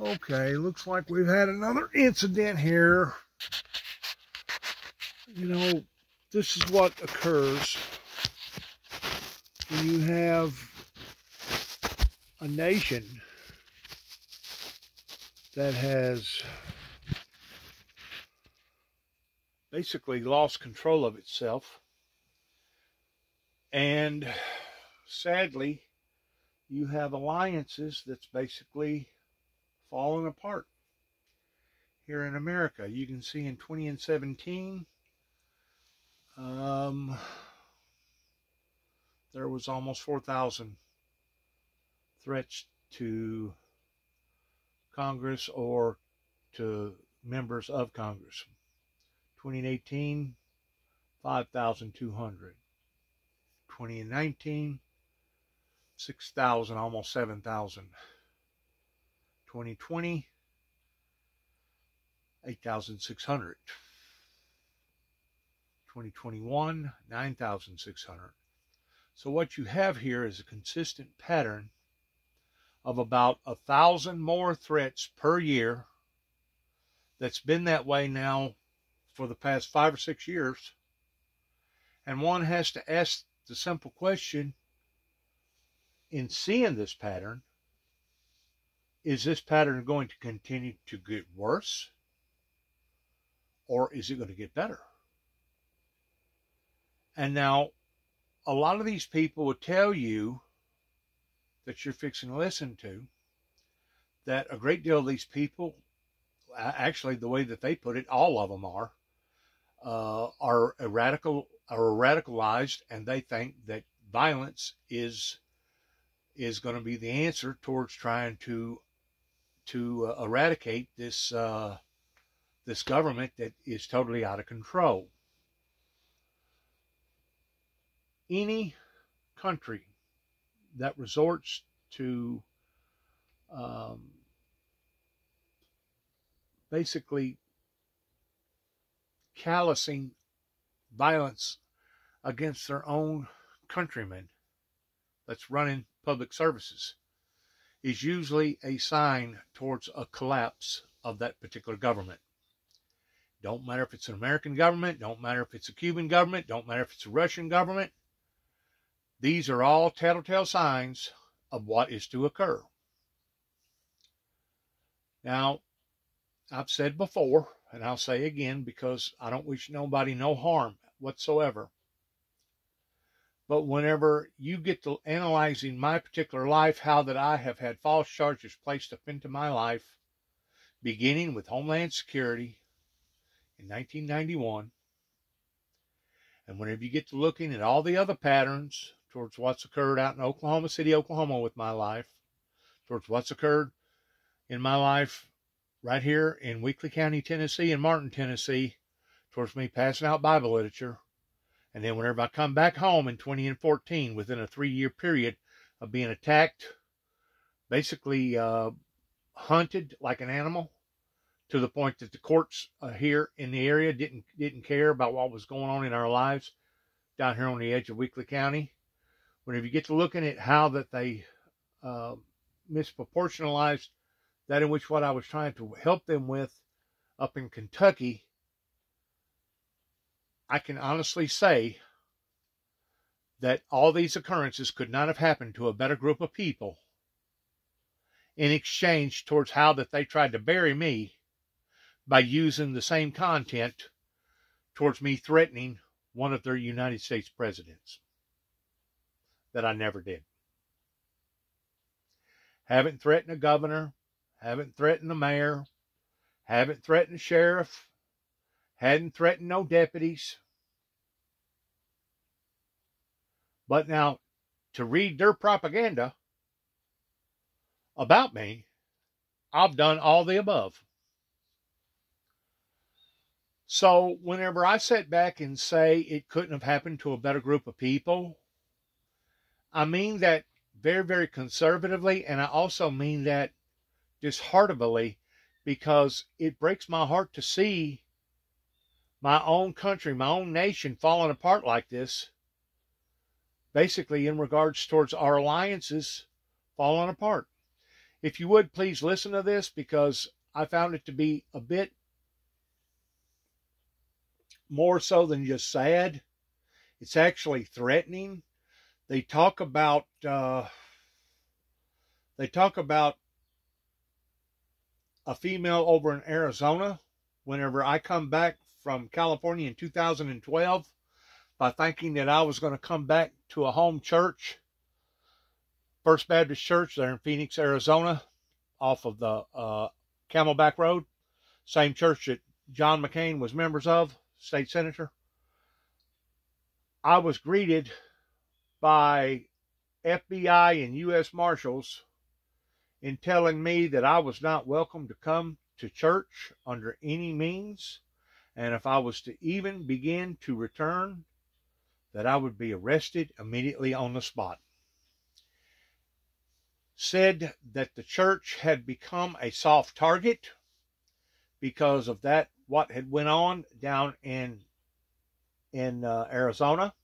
Okay, looks like we've had another incident here. You know, this is what occurs when you have a nation that has basically lost control of itself. And sadly, you have alliances that's basically falling apart here in America. You can see in 2017, um, there was almost 4,000 threats to Congress or to members of Congress. 2018, 5,200. 2019, 6,000, almost 7,000. 2020, 8,600. 2021, 9,600. So what you have here is a consistent pattern of about a thousand more threats per year. That's been that way now for the past five or six years. And one has to ask the simple question in seeing this pattern is this pattern going to continue to get worse? Or is it going to get better? And now, a lot of these people will tell you that you're fixing to listen to that a great deal of these people, actually, the way that they put it, all of them are, uh, are radical are radicalized, and they think that violence is is going to be the answer towards trying to to uh, eradicate this uh, this government that is totally out of control. Any country that resorts to um, basically callousing violence against their own countrymen that's running public services is usually a sign towards a collapse of that particular government. Don't matter if it's an American government, don't matter if it's a Cuban government, don't matter if it's a Russian government. These are all tattletale signs of what is to occur. Now, I've said before, and I'll say again because I don't wish nobody no harm whatsoever. But whenever you get to analyzing my particular life, how that I have had false charges placed up into my life, beginning with Homeland Security in 1991, and whenever you get to looking at all the other patterns towards what's occurred out in Oklahoma City, Oklahoma with my life, towards what's occurred in my life right here in Weakley County, Tennessee, and Martin, Tennessee, towards me passing out Bible literature, and then whenever I come back home in 2014, within a three year period of being attacked, basically uh, hunted like an animal, to the point that the courts uh, here in the area didn't didn't care about what was going on in our lives down here on the edge of Weakley County. Whenever you get to looking at how that they uh, misproportionalized that in which what I was trying to help them with up in Kentucky I can honestly say that all these occurrences could not have happened to a better group of people in exchange towards how that they tried to bury me by using the same content towards me threatening one of their United States presidents that I never did. Haven't threatened a governor, haven't threatened a mayor, haven't threatened a sheriff, hadn't threatened no deputies. But now, to read their propaganda about me, I've done all the above. So, whenever I sit back and say it couldn't have happened to a better group of people, I mean that very, very conservatively, and I also mean that dishearteningly because it breaks my heart to see my own country, my own nation falling apart like this, basically in regards towards our alliances falling apart. if you would please listen to this because I found it to be a bit more so than just sad. It's actually threatening. They talk about uh, they talk about a female over in Arizona. Whenever I come back from California in 2012, by thinking that I was going to come back to a home church, First Baptist Church there in Phoenix, Arizona, off of the uh, Camelback Road, same church that John McCain was members of, state senator. I was greeted by FBI and U.S. Marshals in telling me that I was not welcome to come to church under any means, and if I was to even begin to return, that I would be arrested immediately on the spot. Said that the church had become a soft target because of that what had went on down in in uh, Arizona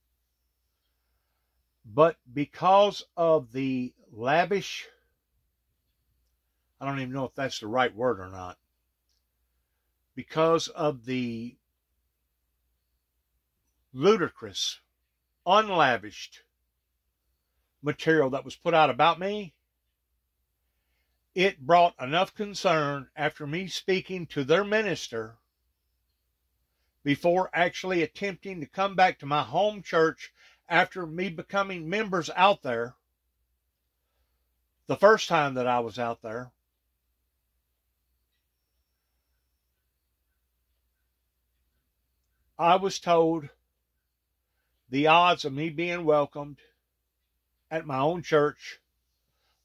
but because of the lavish I don't even know if that's the right word or not because of the ludicrous unlavished material that was put out about me it brought enough concern after me speaking to their minister before actually attempting to come back to my home church after me becoming members out there the first time that I was out there. I was told the odds of me being welcomed at my own church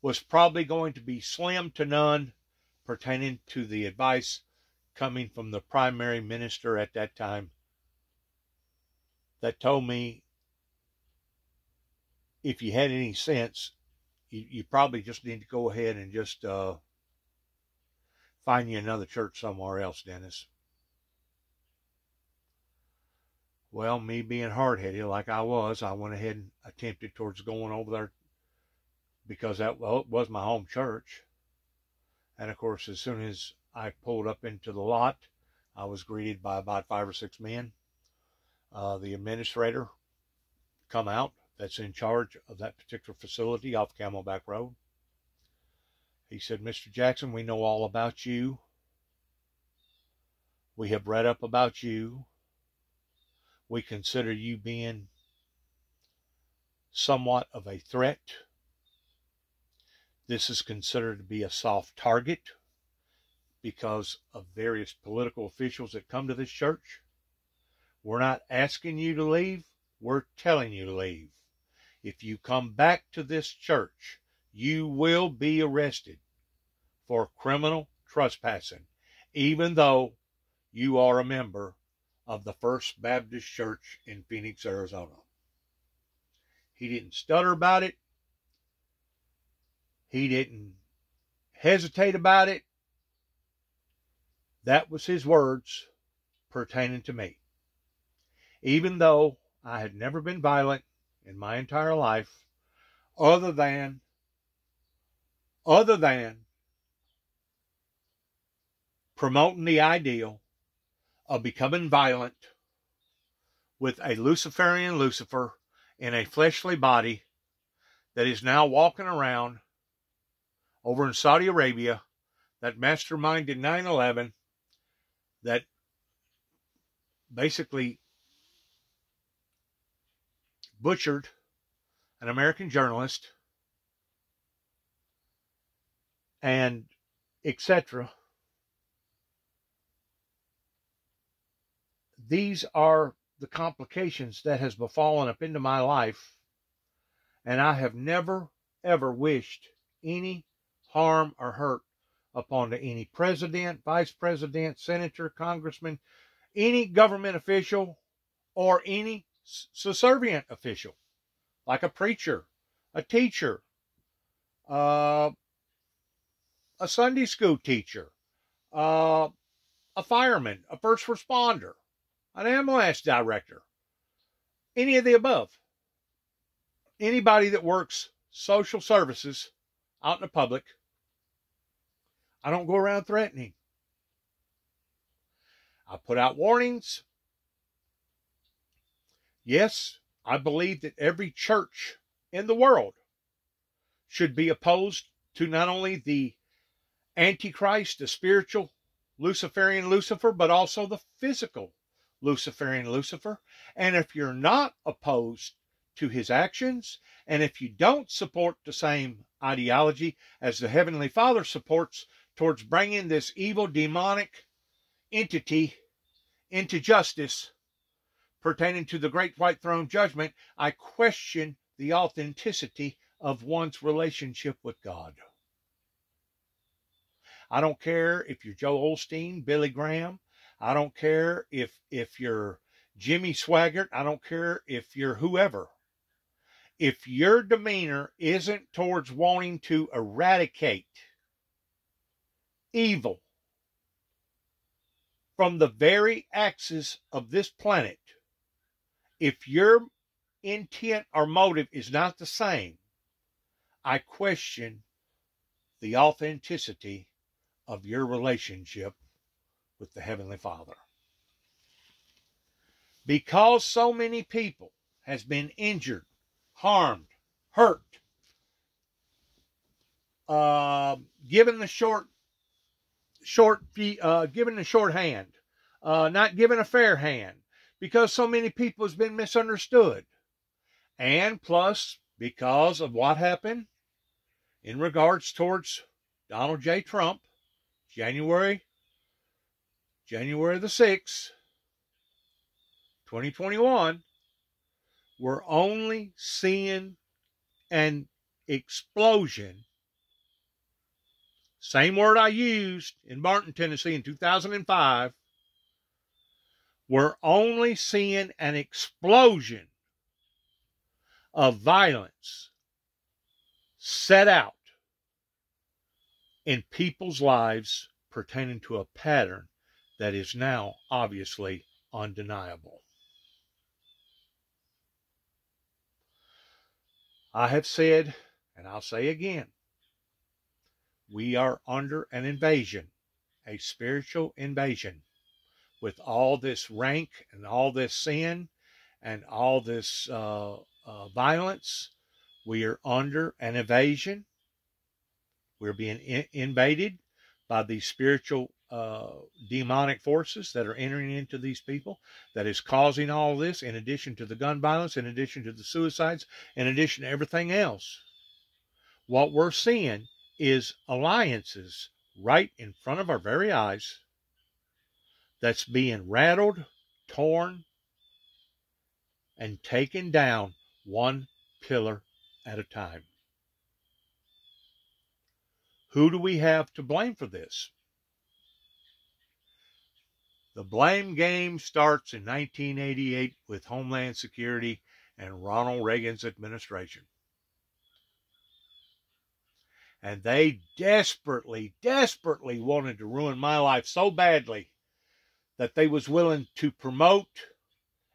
was probably going to be slim to none pertaining to the advice coming from the primary minister at that time that told me if you had any sense, you, you probably just need to go ahead and just uh, find you another church somewhere else, Dennis. Well, me being hard headed like I was, I went ahead and attempted towards going over there because that well, was my home church. And of course, as soon as I pulled up into the lot, I was greeted by about five or six men. Uh, the administrator come out that's in charge of that particular facility off Camelback Road. He said, Mr. Jackson, we know all about you. We have read up about you. We consider you being somewhat of a threat this is considered to be a soft target because of various political officials that come to this church. We're not asking you to leave, we're telling you to leave. If you come back to this church, you will be arrested for criminal trespassing, even though you are a member of the First Baptist Church in Phoenix, Arizona. He didn't stutter about it. He didn't hesitate about it. That was his words pertaining to me. Even though I had never been violent in my entire life, other than, other than promoting the ideal of becoming violent with a Luciferian Lucifer in a fleshly body that is now walking around over in Saudi Arabia that masterminded 9 11 that basically butchered an American journalist and etc. These are the complications that has befallen up into my life, and I have never ever wished any harm or hurt upon any president, vice president, senator, congressman, any government official, or any subservient official, like a preacher, a teacher, uh, a Sunday school teacher, uh, a fireman, a first responder, an ambulance director, any of the above. Anybody that works social services out in the public I don't go around threatening. I put out warnings. Yes, I believe that every church in the world should be opposed to not only the Antichrist, the spiritual Luciferian Lucifer, but also the physical Luciferian Lucifer. And if you're not opposed to his actions, and if you don't support the same ideology as the Heavenly Father supports towards bringing this evil demonic entity into justice pertaining to the great white throne judgment, I question the authenticity of one's relationship with God. I don't care if you're Joe Osteen, Billy Graham. I don't care if if you're Jimmy Swaggart. I don't care if you're whoever. If your demeanor isn't towards wanting to eradicate evil from the very axis of this planet, if your intent or motive is not the same, I question the authenticity of your relationship with the Heavenly Father. Because so many people has been injured, harmed, hurt, uh, given the short, short, uh, given the short hand, uh, not given a fair hand, because so many people has been misunderstood, and plus because of what happened in regards towards Donald J. Trump January, January the 6th, 2021, we're only seeing an explosion. Same word I used in Martin, Tennessee in 2005. We're only seeing an explosion of violence set out in people's lives pertaining to a pattern that is now obviously undeniable. I have said, and I'll say again, we are under an invasion, a spiritual invasion, with all this rank and all this sin and all this uh, uh, violence. We are under an invasion we're being in- invaded by these spiritual uh, demonic forces that are entering into these people that is causing all this, in addition to the gun violence, in addition to the suicides, in addition to everything else. What we're seeing is alliances right in front of our very eyes that's being rattled, torn, and taken down one pillar at a time. Who do we have to blame for this? The blame game starts in 1988 with Homeland Security and Ronald Reagan's administration. And they desperately, desperately wanted to ruin my life so badly that they was willing to promote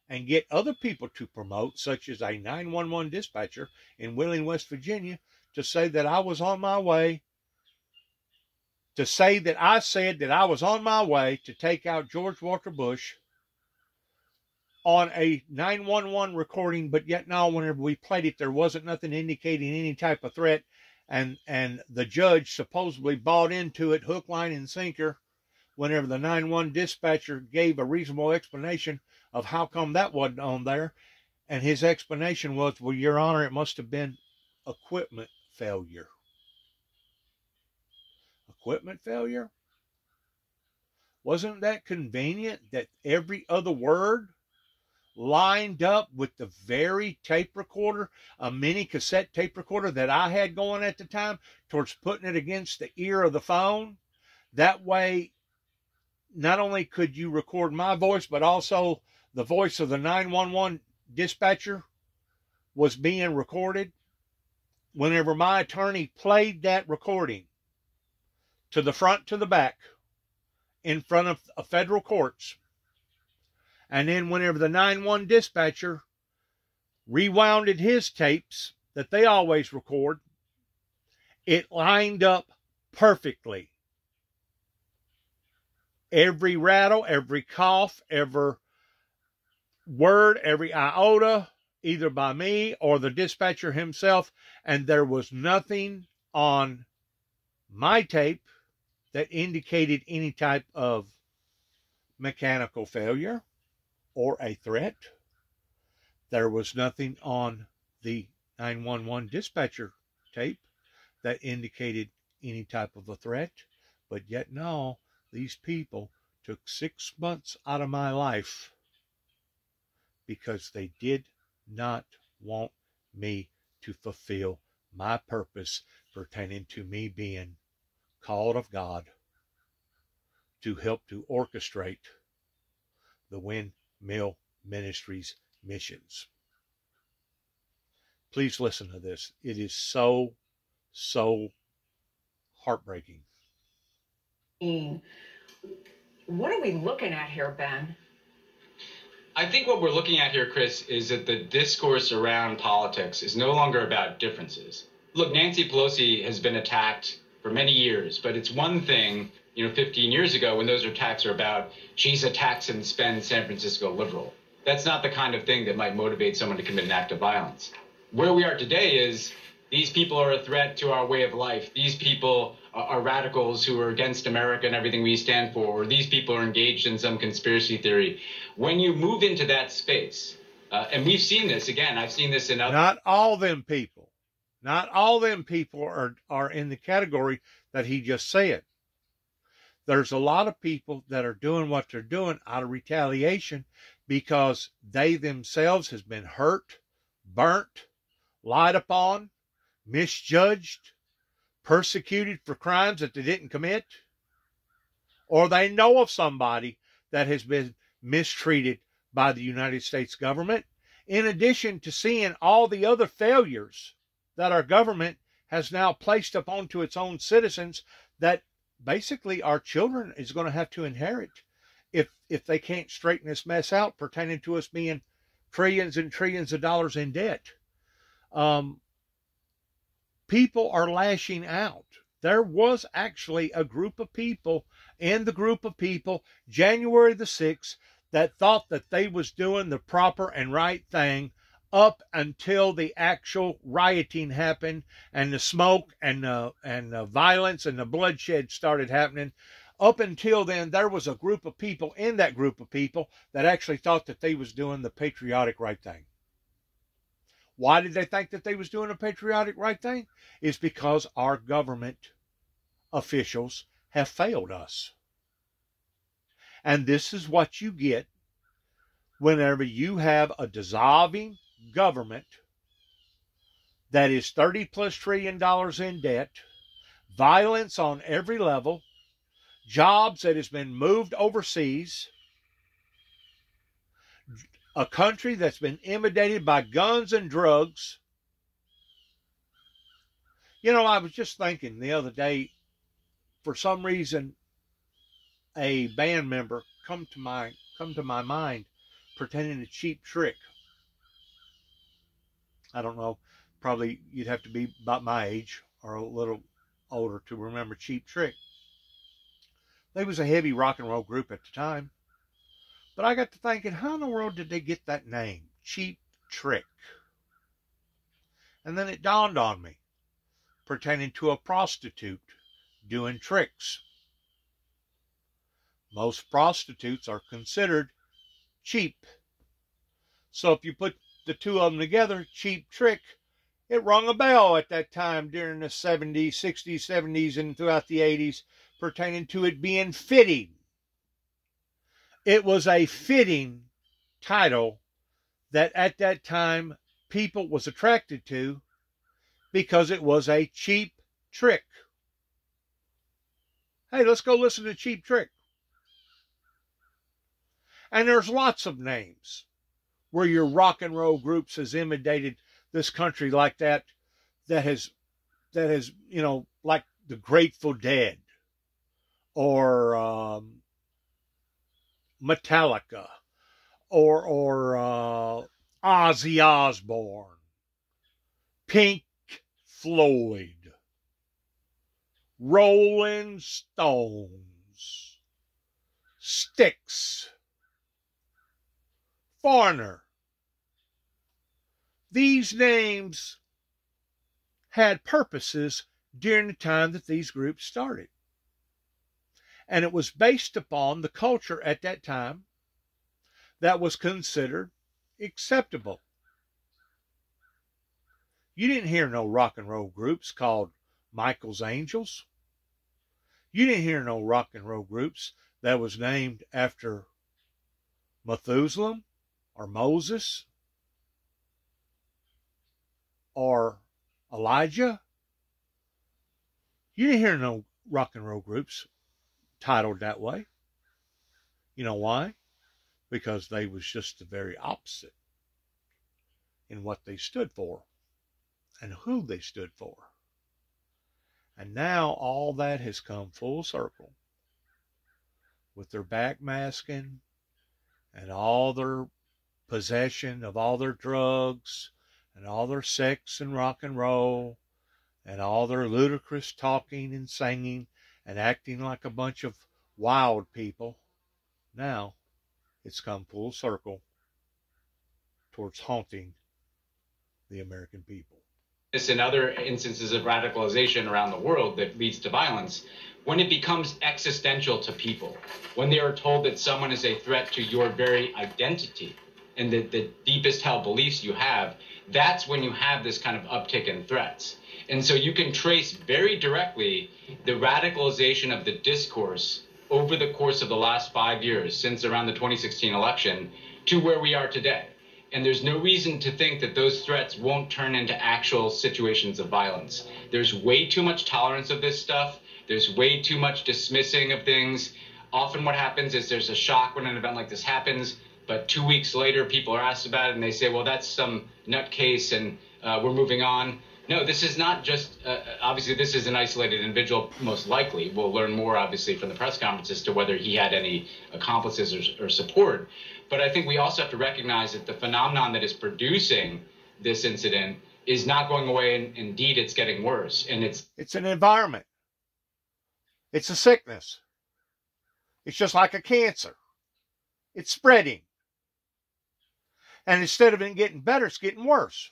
and get other people to promote, such as a 911 dispatcher in Wheeling, West Virginia, to say that I was on my way to say that I said that I was on my way to take out George Walker Bush on a 911 recording, but yet now whenever we played it, there wasn't nothing indicating any type of threat. And, and the judge supposedly bought into it hook, line, and sinker whenever the 911 dispatcher gave a reasonable explanation of how come that wasn't on there. And his explanation was, well, Your Honor, it must have been equipment failure equipment failure? Wasn't that convenient that every other word lined up with the very tape recorder, a mini cassette tape recorder that I had going at the time, towards putting it against the ear of the phone? That way, not only could you record my voice, but also the voice of the 911 dispatcher was being recorded. Whenever my attorney played that recording, to the front to the back in front of a federal courts. And then whenever the 911 dispatcher rewounded his tapes that they always record, it lined up perfectly every rattle, every cough, every word, every iota, either by me or the dispatcher himself, and there was nothing on my tape that indicated any type of mechanical failure or a threat. There was nothing on the 911 dispatcher tape that indicated any type of a threat. But yet, no, these people took six months out of my life because they did not want me to fulfill my purpose pertaining to me being called of God to help to orchestrate the Windmill Ministries missions. Please listen to this. It is so, so heartbreaking. What are we looking at here, Ben? I think what we're looking at here, Chris, is that the discourse around politics is no longer about differences. Look, Nancy Pelosi has been attacked for many years, but it's one thing, you know, 15 years ago when those attacks are about she's a tax and spend San Francisco liberal. That's not the kind of thing that might motivate someone to commit an act of violence. Where we are today is these people are a threat to our way of life. These people are radicals who are against America and everything we stand for, or these people are engaged in some conspiracy theory. When you move into that space, uh, and we've seen this again, I've seen this in other. Not all them people, not all them people are are in the category that he just said. There's a lot of people that are doing what they're doing out of retaliation because they themselves has been hurt, burnt, lied upon, misjudged, persecuted for crimes that they didn't commit, or they know of somebody that has been mistreated by the United States government, in addition to seeing all the other failures that our government has now placed upon to its own citizens that basically our children is going to have to inherit if if they can't straighten this mess out pertaining to us being trillions and trillions of dollars in debt. Um, people are lashing out. There was actually a group of people in the group of people January the 6th that thought that they was doing the proper and right thing up until the actual rioting happened and the smoke and the, and the violence and the bloodshed started happening. Up until then, there was a group of people in that group of people that actually thought that they was doing the patriotic right thing. Why did they think that they was doing a patriotic right thing? Is because our government officials have failed us. And this is what you get whenever you have a dissolving government that is 30 plus trillion dollars in debt, violence on every level, jobs that has been moved overseas, a country that's been intimidated by guns and drugs. You know, I was just thinking the other day, for some reason, a band member come to my come to my mind pertaining to Cheap Trick. I don't know, probably you'd have to be about my age or a little older to remember Cheap Trick. They was a heavy rock and roll group at the time. But I got to thinking, how in the world did they get that name? Cheap Trick. And then it dawned on me, pertaining to a prostitute doing tricks. Most prostitutes are considered cheap. So if you put the two of them together, Cheap Trick, it rung a bell at that time during the 70s, 60s, 70s, and throughout the 80s pertaining to it being fitting it was a fitting title that at that time people was attracted to because it was a cheap trick. Hey, let's go listen to Cheap Trick. And there's lots of names where your rock and roll groups has imitated this country like that that has that has you know like the Grateful Dead or um, Metallica or or uh, Ozzy Osbourne, Pink Floyd, Rolling Stones, Styx, Foreigner. These names had purposes during the time that these groups started. And it was based upon the culture at that time that was considered acceptable. You didn't hear no rock and roll groups called Michael's Angels. You didn't hear no rock and roll groups that was named after Methuselah or Moses or Elijah. You didn't hear no rock and roll groups titled that way. You know why? Because they was just the very opposite in what they stood for and who they stood for. And now all that has come full circle with their backmasking and all their possession of all their drugs and all their sex and rock and roll and all their ludicrous talking and singing and acting like a bunch of wild people. Now it's come full circle towards haunting the American people. This and other instances of radicalization around the world that leads to violence, when it becomes existential to people, when they are told that someone is a threat to your very identity and that the deepest held beliefs you have, that's when you have this kind of uptick in threats. And so you can trace very directly the radicalization of the discourse over the course of the last five years, since around the 2016 election, to where we are today. And there's no reason to think that those threats won't turn into actual situations of violence. There's way too much tolerance of this stuff. There's way too much dismissing of things. Often, what happens is there's a shock when an event like this happens, but two weeks later, people are asked about it and they say, well, that's some nutcase and uh, we're moving on. No, this is not just, uh, obviously, this is an isolated individual, most likely. We'll learn more, obviously, from the press conference as to whether he had any accomplices or, or support. But I think we also have to recognize that the phenomenon that is producing this incident is not going away, and indeed, it's getting worse. And it's it's an environment. It's a sickness. It's just like a cancer. It's spreading. And instead of it getting better, it's getting worse.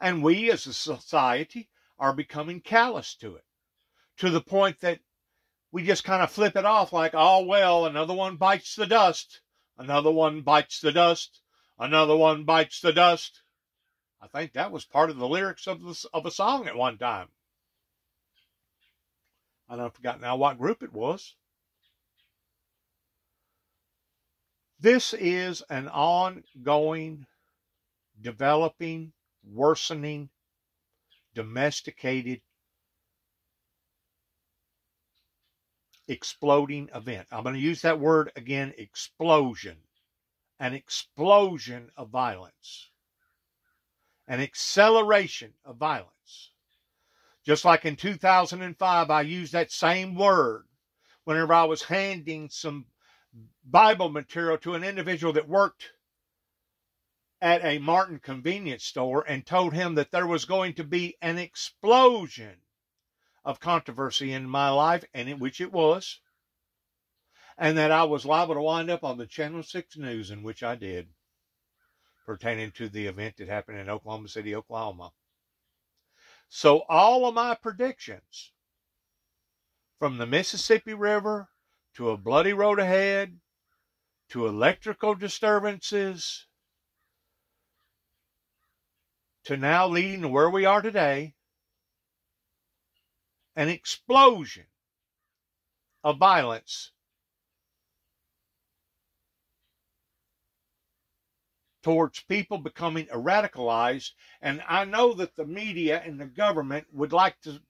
And we as a society are becoming callous to it to the point that we just kind of flip it off like, oh, well, another one bites the dust. Another one bites the dust. Another one bites the dust. I think that was part of the lyrics of, the, of a song at one time. I don't forgot now what group it was. This is an ongoing, developing, worsening, domesticated, exploding event. I'm going to use that word again explosion. An explosion of violence, an acceleration of violence. Just like in 2005, I used that same word whenever I was handing some Bible material to an individual that worked at a Martin convenience store and told him that there was going to be an explosion of controversy in my life, and in which it was, and that I was liable to wind up on the Channel 6 News, in which I did, pertaining to the event that happened in Oklahoma City, Oklahoma. So all of my predictions from the Mississippi River to a bloody road ahead to electrical disturbances to now leading to where we are today an explosion of violence towards people becoming radicalized. And I know that the media and the government would like to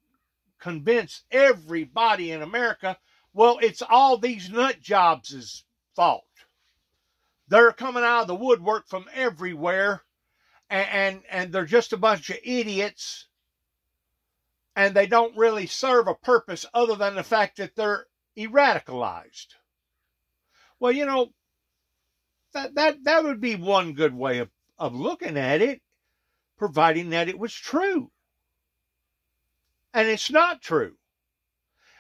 convince everybody in America, well, it's all these nut jobs' fault. They're coming out of the woodwork from everywhere, and, and, and they're just a bunch of idiots and they don't really serve a purpose other than the fact that they're radicalized. Well, you know, that that that would be one good way of, of looking at it, providing that it was true. And it's not true.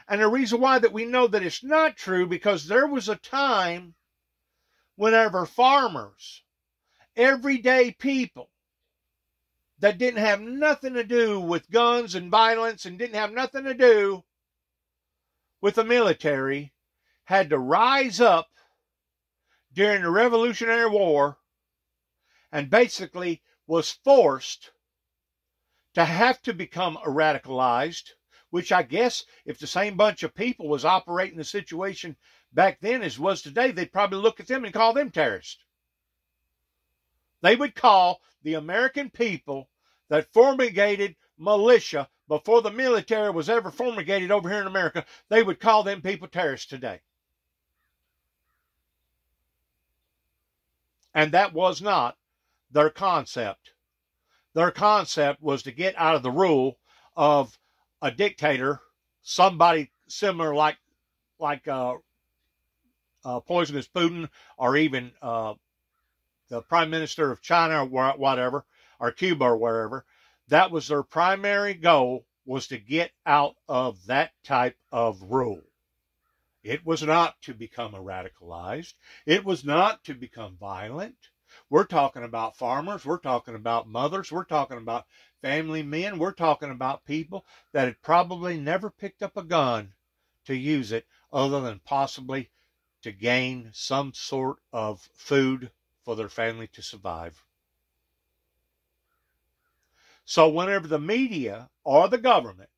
And the reason why that we know that it's not true because there was a time whenever farmers, everyday people that didn't have nothing to do with guns and violence and didn't have nothing to do with the military had to rise up during the Revolutionary War and basically was forced to have to become radicalized, which I guess if the same bunch of people was operating the situation back then as was today, they'd probably look at them and call them terrorists. They would call the American people that fumigated militia before the military was ever fumigated over here in America, they would call them people terrorists today. And that was not their concept. Their concept was to get out of the rule of a dictator, somebody similar like like uh, uh, poisonous Putin, or even uh, the prime minister of China or whatever, or Cuba or wherever. That was their primary goal was to get out of that type of rule. It was not to become radicalized. It was not to become violent. We're talking about farmers. We're talking about mothers. We're talking about family men. We're talking about people that had probably never picked up a gun to use it other than possibly to gain some sort of food for their family to survive. So, whenever the media or the government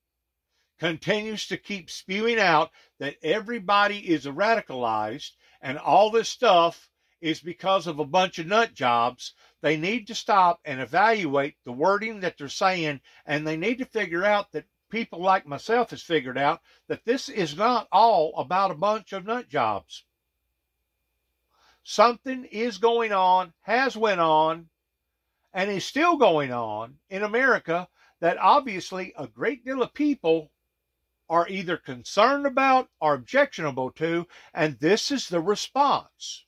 continues to keep spewing out that everybody is radicalized and all this stuff is because of a bunch of nut jobs, they need to stop and evaluate the wording that they're saying, and they need to figure out that people like myself has figured out that this is not all about a bunch of nut jobs. Something is going on, has went on, and is still going on in America that obviously a great deal of people are either concerned about or objectionable to, and this is the response.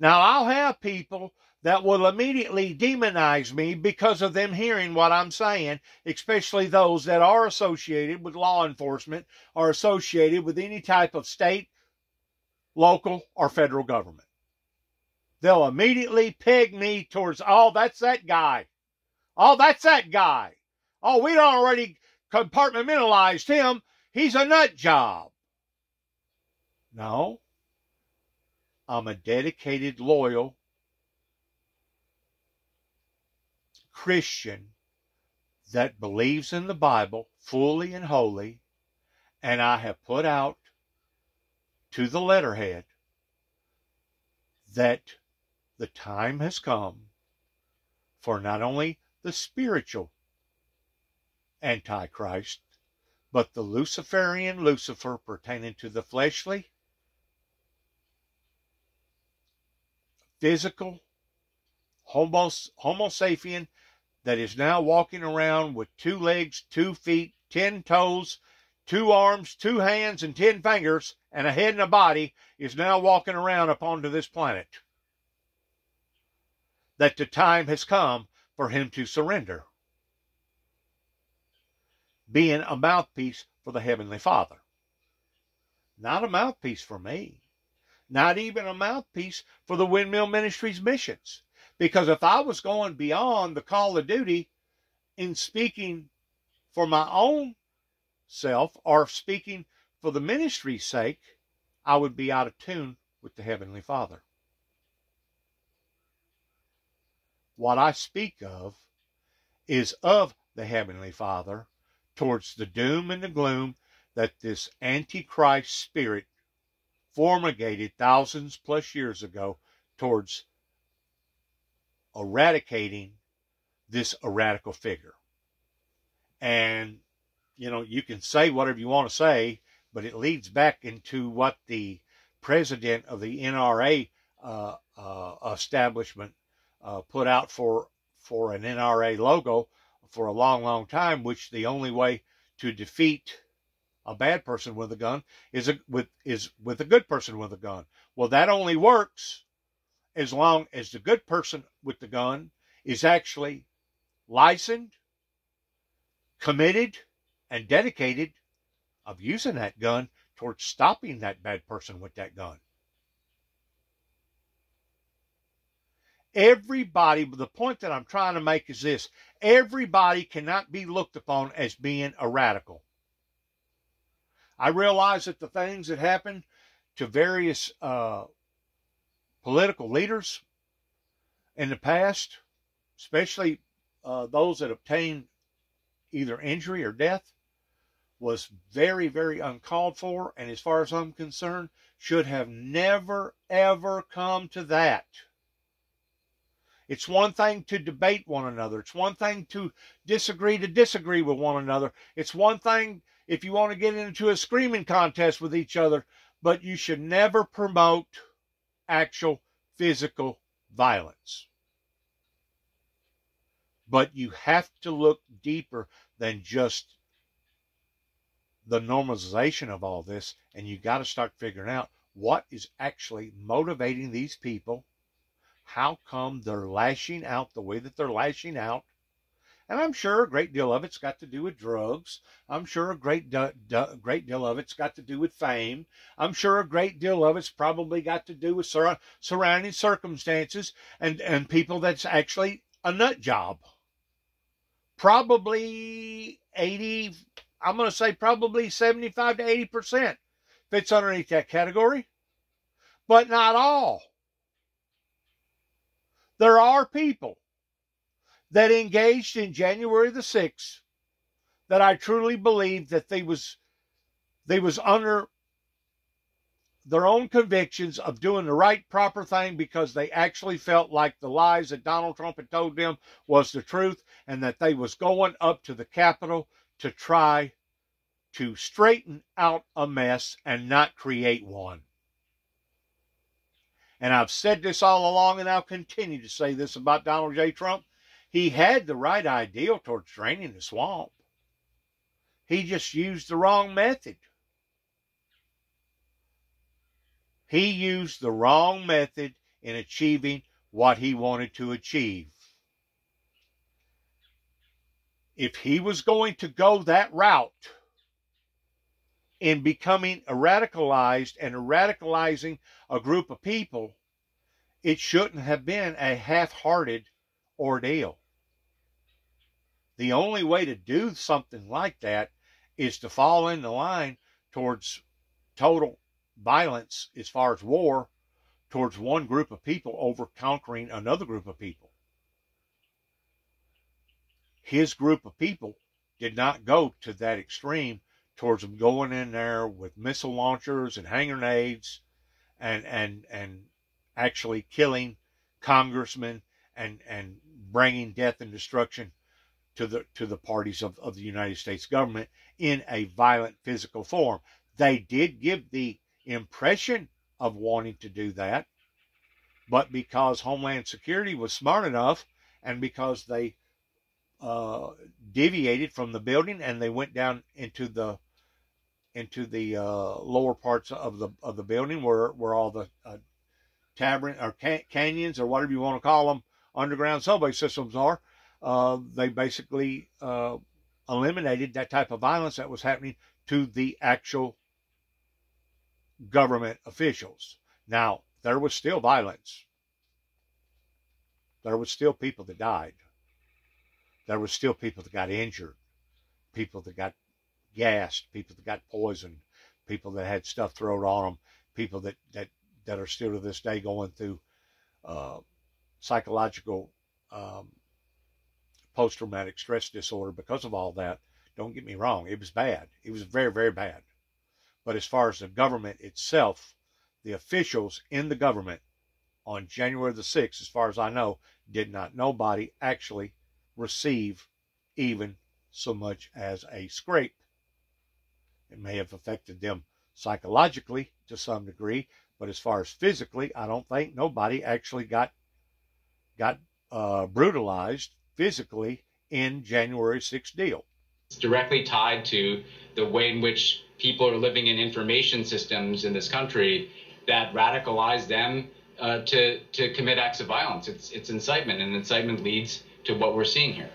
Now, I'll have people that will immediately demonize me because of them hearing what I'm saying, especially those that are associated with law enforcement or associated with any type of state, local, or federal government. They'll immediately peg me towards, oh, that's that guy. Oh, that's that guy. Oh, we already compartmentalized him. He's a nut job. No, I'm a dedicated, loyal Christian that believes in the Bible fully and wholly, and I have put out to the letterhead that the time has come for not only the spiritual Antichrist, but the Luciferian Lucifer pertaining to the fleshly physical homo, homo sapien that is now walking around with two legs, two feet, ten toes, two arms, two hands, and ten fingers, and a head and a body, is now walking around upon to this planet. That the time has come for him to surrender, being a mouthpiece for the Heavenly Father. Not a mouthpiece for me not even a mouthpiece for the Windmill Ministries missions. Because if I was going beyond the call of duty in speaking for my own self or speaking for the ministry's sake, I would be out of tune with the Heavenly Father. What I speak of is of the Heavenly Father towards the doom and the gloom that this Antichrist spirit fumigated thousands plus years ago towards eradicating this radical figure. And, you know, you can say whatever you want to say, but it leads back into what the president of the NRA uh, uh, establishment uh, put out for for an NRA logo for a long, long time, which the only way to defeat a bad person with a gun is a, with is with a good person with a gun. Well, that only works as long as the good person with the gun is actually licensed, committed, and dedicated of using that gun towards stopping that bad person with that gun. Everybody, the point that I'm trying to make is this everybody cannot be looked upon as being a radical. I realize that the things that happen to various uh, political leaders in the past, especially uh, those that obtained either injury or death, was very, very uncalled for, and as far as I'm concerned, should have never, ever come to that. It's one thing to debate one another. It's one thing to disagree to disagree with one another. It's one thing if you want to get into a screaming contest with each other, but you should never promote actual physical violence. But you have to look deeper than just the normalization of all this, and you got to start figuring out what is actually motivating these people how come they're lashing out the way that they're lashing out. And I'm sure a great deal of it's got to do with drugs. I'm sure a great du- du- great deal of it's got to do with fame. I'm sure a great deal of it's probably got to do with sur- surrounding circumstances and and people that's actually a nut job. Probably 80 I'm going to say probably 75 to 80% fits underneath that category. But not all. There are people that engaged in January the 6th that I truly believe that they was they was under their own convictions of doing the right proper thing because they actually felt like the lies that Donald Trump had told them was the truth and that they was going up to the Capitol to try to straighten out a mess and not create one. And I've said this all along, and I'll continue to say this about Donald J. Trump. He had the right ideal towards draining the swamp. He just used the wrong method. He used the wrong method in achieving what he wanted to achieve. If he was going to go that route in becoming radicalized and radicalizing a group of people, it shouldn't have been a half hearted ordeal. The only way to do something like that is to fall in the line towards total violence as far as war towards one group of people over conquering another group of people. His group of people did not go to that extreme towards them going in there with missile launchers and hand grenades and and and actually killing congressmen and and bringing death and destruction to the to the parties of, of the United States government in a violent physical form. They did give the impression of wanting to do that, but because Homeland Security was smart enough and because they uh, deviated from the building and they went down into the into the uh, lower parts of the of the building where where all the uh, tavern or can- canyons or whatever you want to call them underground subway systems are. Uh, they basically uh, eliminated that type of violence that was happening to the actual government officials. Now there was still violence. There was still people that died. There was still people that got injured, people that got gassed, people that got poisoned, people that had stuff thrown on them, people that that that are still to this day going through uh, psychological um, post traumatic stress disorder because of all that. Don't get me wrong, it was bad. It was very, very bad. But as far as the government itself, the officials in the government on January the 6th, as far as I know, did not nobody actually receive even so much as a scrape. It may have affected them psychologically to some degree, but as far as physically, I don't think nobody actually got got uh, brutalized physically in January 6th deal. It's directly tied to the way in which people are living in information systems in this country that radicalize them uh, to to commit acts of violence. It's it's incitement, and incitement leads to what we're seeing here.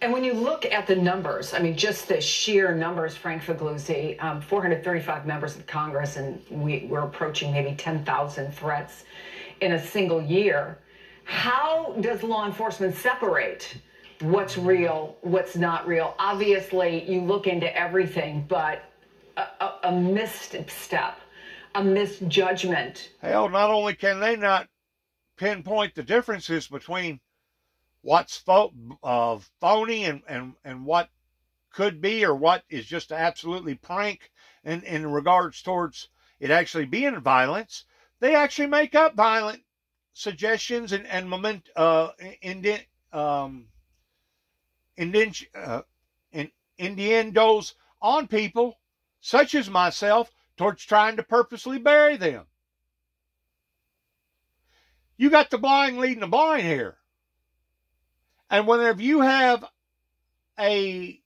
And when you look at the numbers, I mean, just the sheer numbers, Frank Figliuzzi, um, 435 members of Congress, and we, we're approaching maybe 10,000 threats in a single year. How does law enforcement separate what's real, what's not real? Obviously, you look into everything, but a, a, a misstep, a misjudgment. Hell, not only can they not pinpoint the differences between what's fo- uh, phony and, and, and what could be or what is just absolutely prank in, in regards towards it actually being violence, they actually make up violent suggestions and, and moment, uh, indent, um, indent, uh, in, innuendos on people, such as myself, towards trying to purposely bury them. You got the blind leading the blind here. And whenever you have a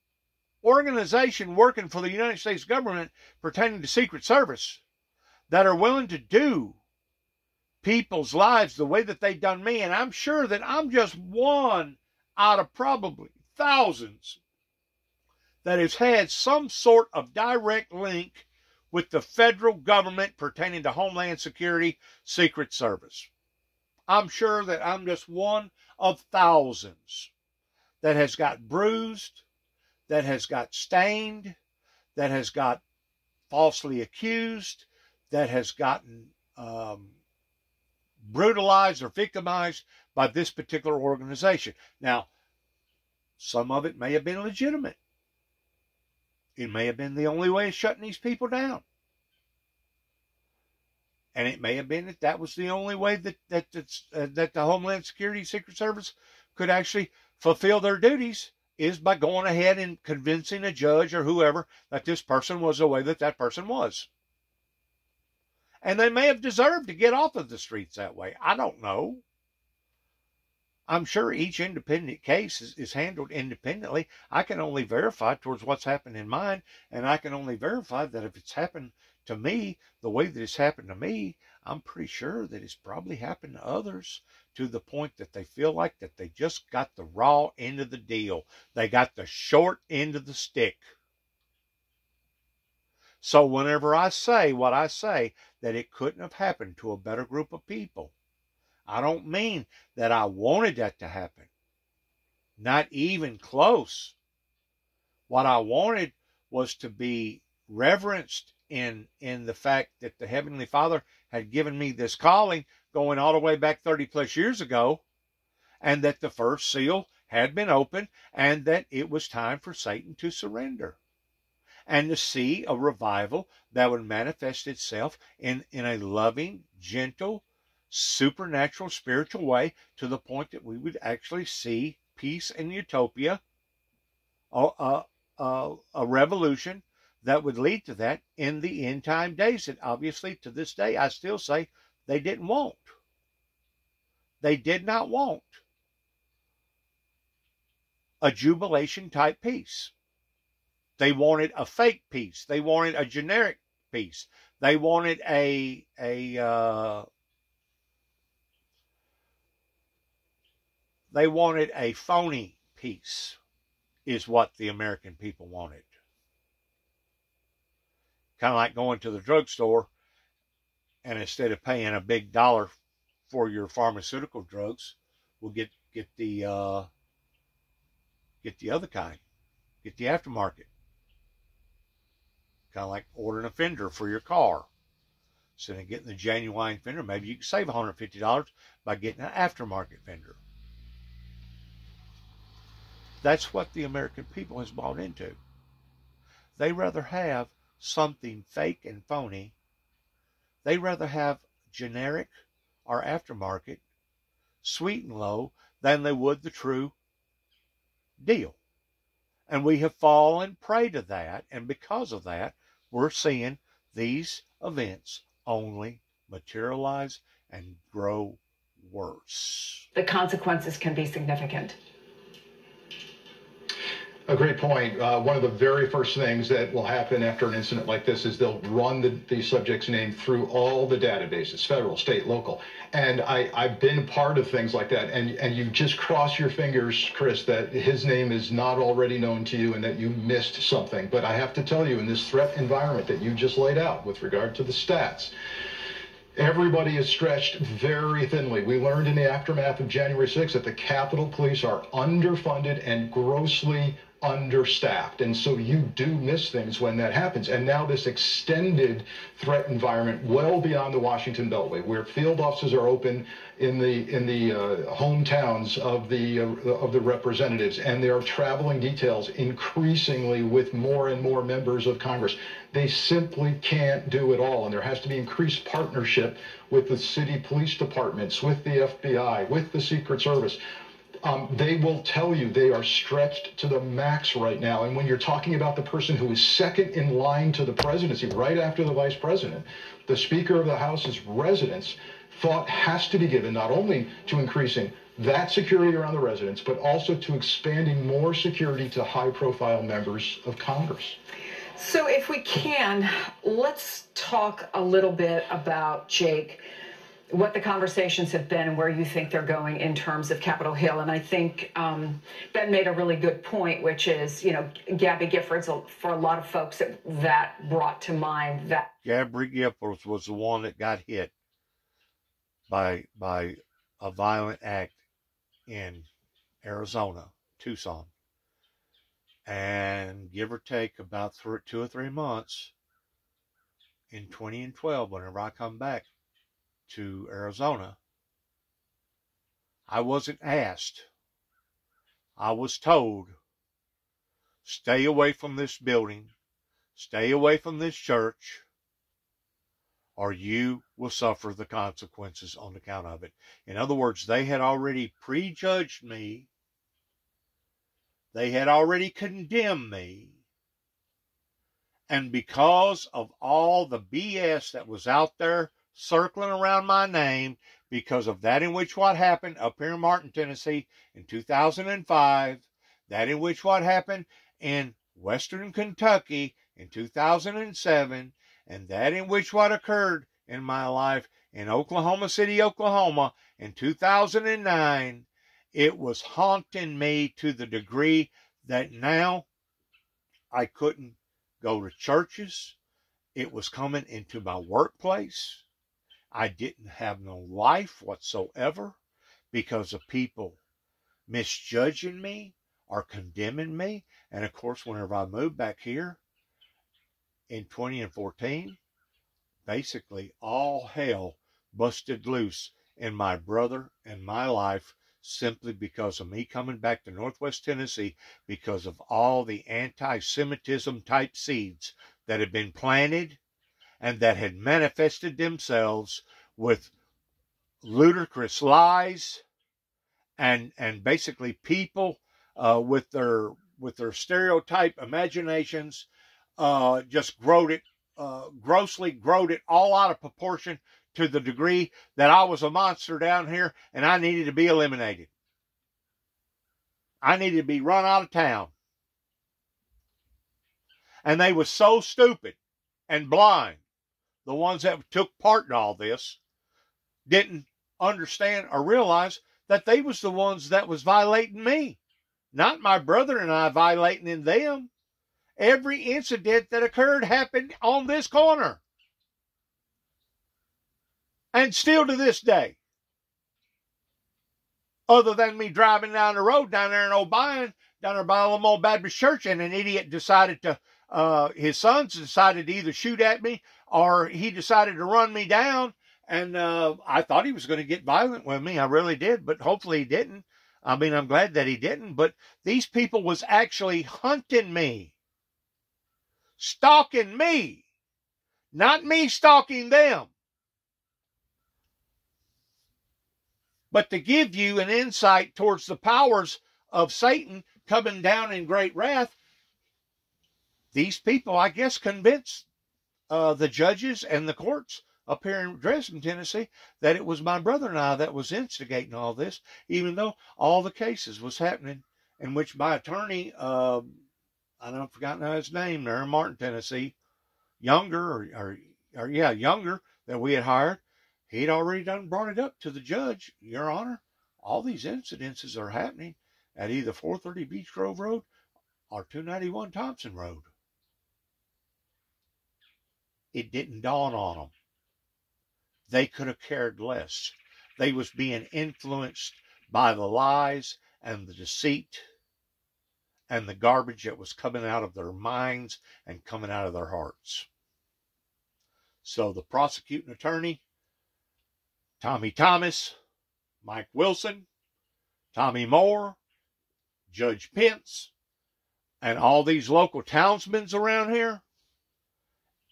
organization working for the United States government pertaining to Secret Service that are willing to do people's lives the way that they've done me, and I'm sure that I'm just one out of probably thousands that has had some sort of direct link with the federal government pertaining to Homeland Security Secret Service. I'm sure that I'm just one of thousands that has got bruised, that has got stained, that has got falsely accused, that has gotten um, brutalized or victimized by this particular organization. Now, some of it may have been legitimate. It may have been the only way of shutting these people down. And it may have been that that was the only way that that uh, that the Homeland Security Secret Service could actually fulfill their duties is by going ahead and convincing a judge or whoever that this person was the way that that person was. And they may have deserved to get off of the streets that way. I don't know. I'm sure each independent case is, is handled independently. I can only verify towards what's happened in mine, and I can only verify that if it's happened to me the way that it's happened to me, I'm pretty sure that it's probably happened to others to the point that they feel like that they just got the raw end of the deal. They got the short end of the stick. So whenever I say what I say, that it couldn't have happened to a better group of people, I don't mean that I wanted that to happen. Not even close. What I wanted was to be reverenced in in the fact that the heavenly father had given me this calling going all the way back 30 plus years ago and that the first seal had been opened and that it was time for Satan to surrender and to see a revival that would manifest itself in, in a loving, gentle, supernatural, spiritual way to the point that we would actually see peace and utopia, a, a, a, a revolution that would lead to that in the end time days. And obviously, to this day, I still say they didn't want. They did not want a jubilation type peace. They wanted a fake peace. They wanted a generic peace. They wanted a a uh, they wanted a phony peace, is what the American people wanted kind of like going to the drugstore and instead of paying a big dollar for your pharmaceutical drugs, we'll get get the uh, get the other kind, get the aftermarket. Kind of like ordering a fender for your car. Instead of getting the genuine fender, maybe you can save $150 by getting an aftermarket fender. That's what the American people has bought into. They rather have something fake and phony. They rather have generic or aftermarket, sweet and low, than they would the true deal. And we have fallen prey to that. And because of that, we're seeing these events only materialize and grow worse. The consequences can be significant. A great point. Uh, one of the very first things that will happen after an incident like this is they'll run the, the subject's name through all the databases, federal, state, local. And I, I've been part of things like that. And, and you just cross your fingers, Chris, that his name is not already known to you and that you missed something. But I have to tell you, in this threat environment that you just laid out with regard to the stats, Everybody is stretched very thinly. We learned in the aftermath of January 6th that the Capitol Police are underfunded and grossly understaffed. And so you do miss things when that happens. And now this extended threat environment well beyond the Washington Beltway, where field offices are open in the in the uh, hometowns of the uh, of the representatives, and there are traveling details increasingly with more and more members of Congress. They simply can't do it all, and there has to be increased partnership with the city police departments, with the FBI, with the Secret Service um, they will tell you they are stretched to the max right now. And when you're talking about the person who is second in line to the presidency, right after the vice president, the Speaker of the House's residence, thought has to be given not only to increasing that security around the residence, but also to expanding more security to high profile members of Congress. So, if we can, let's talk a little bit about Jake what the conversations have been and where you think they're going in terms of Capitol Hill. And I think um, Ben made a really good point, which is, you know, Gabby Giffords, for a lot of folks, that, that brought to mind that. Gabby Giffords was the one that got hit by, by a violent act in Arizona, Tucson. And give or take about three, two or three months in 20 and 12, whenever I come back, to Arizona. I wasn't asked. I was told, stay away from this building, stay away from this church, or you will suffer the consequences on account of it. In other words, they had already prejudged me. They had already condemned me. And because of all the BS that was out there circling around my name because of that in which what happened up here in Martin, Tennessee in 2005, that in which what happened in Western Kentucky in 2007, and that in which what occurred in my life in Oklahoma City, Oklahoma in 2009, it was haunting me to the degree that now I couldn't go to churches. It was coming into my workplace. I didn't have no life whatsoever because of people misjudging me or condemning me. And of course, whenever I moved back here in 20 and 14, basically all hell busted loose in my brother and my life simply because of me coming back to Northwest Tennessee because of all the anti Semitism type seeds that had been planted and that had manifested themselves with ludicrous lies and and basically people uh, with their with their stereotype imaginations uh, just growed it uh, grossly growed it all out of proportion to the degree that I was a monster down here and I needed to be eliminated. I needed to be run out of town. And they were so stupid and blind the ones that took part in all this, didn't understand or realize that they was the ones that was violating me, not my brother and I violating in them. Every incident that occurred happened on this corner. And still to this day, other than me driving down the road down there in Obion, down there by Alamo Baptist Church, and an idiot decided to, uh, his sons decided to either shoot at me or he decided to run me down. And uh, I thought he was going to get violent with me. I really did, but hopefully he didn't. I mean, I'm glad that he didn't. But these people was actually hunting me, stalking me, not me stalking them. But to give you an insight towards the powers of Satan coming down in great wrath, these people, I guess, convinced uh, the judges and the courts up here in Dresden, Tennessee, that it was my brother and I that was instigating all this, even though all the cases was happening in which my attorney, uh, I don't I've forgotten his name, there in Martin, Tennessee, younger or, or, or yeah, younger that we had hired, he'd already done brought it up to the judge, Your Honor. All these incidences are happening at either 430 Beech Grove Road or 291 Thompson Road. It didn't dawn on them. They could have cared less. They was being influenced by the lies and the deceit and the garbage that was coming out of their minds and coming out of their hearts. So the prosecuting attorney, Tommy Thomas, Mike Wilson, Tommy Moore, Judge Pence, and all these local townsmen around here,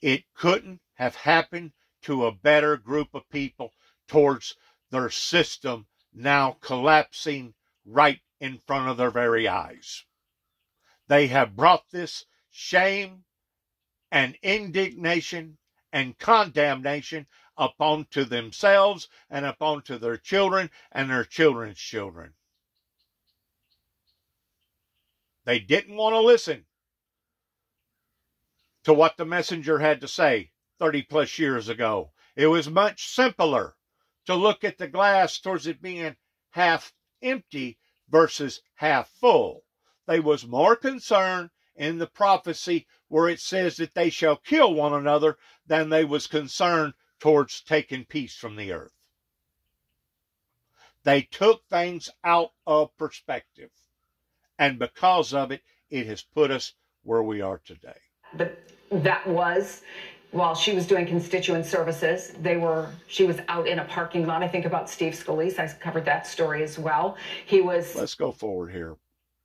it couldn't have happened to a better group of people towards their system now collapsing right in front of their very eyes. They have brought this shame and indignation and condemnation upon to themselves and upon to their children and their children's children. They didn't want to listen to what the messenger had to say 30 plus years ago. It was much simpler to look at the glass towards it being half empty versus half full. They was more concerned in the prophecy where it says that they shall kill one another than they was concerned towards taking peace from the earth. They took things out of perspective. And because of it, it has put us where we are today. But that was while she was doing constituent services. They were she was out in a parking lot. I think about Steve Scalise. I covered that story as well. He was Let's go forward here.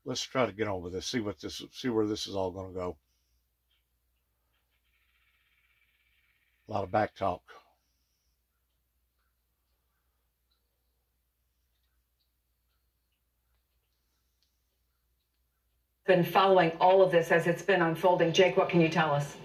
Let's try to get with this. See what this see where this is all going to go. A lot of back talk. Been following all of this as it's been unfolding. Jake, what can you tell us?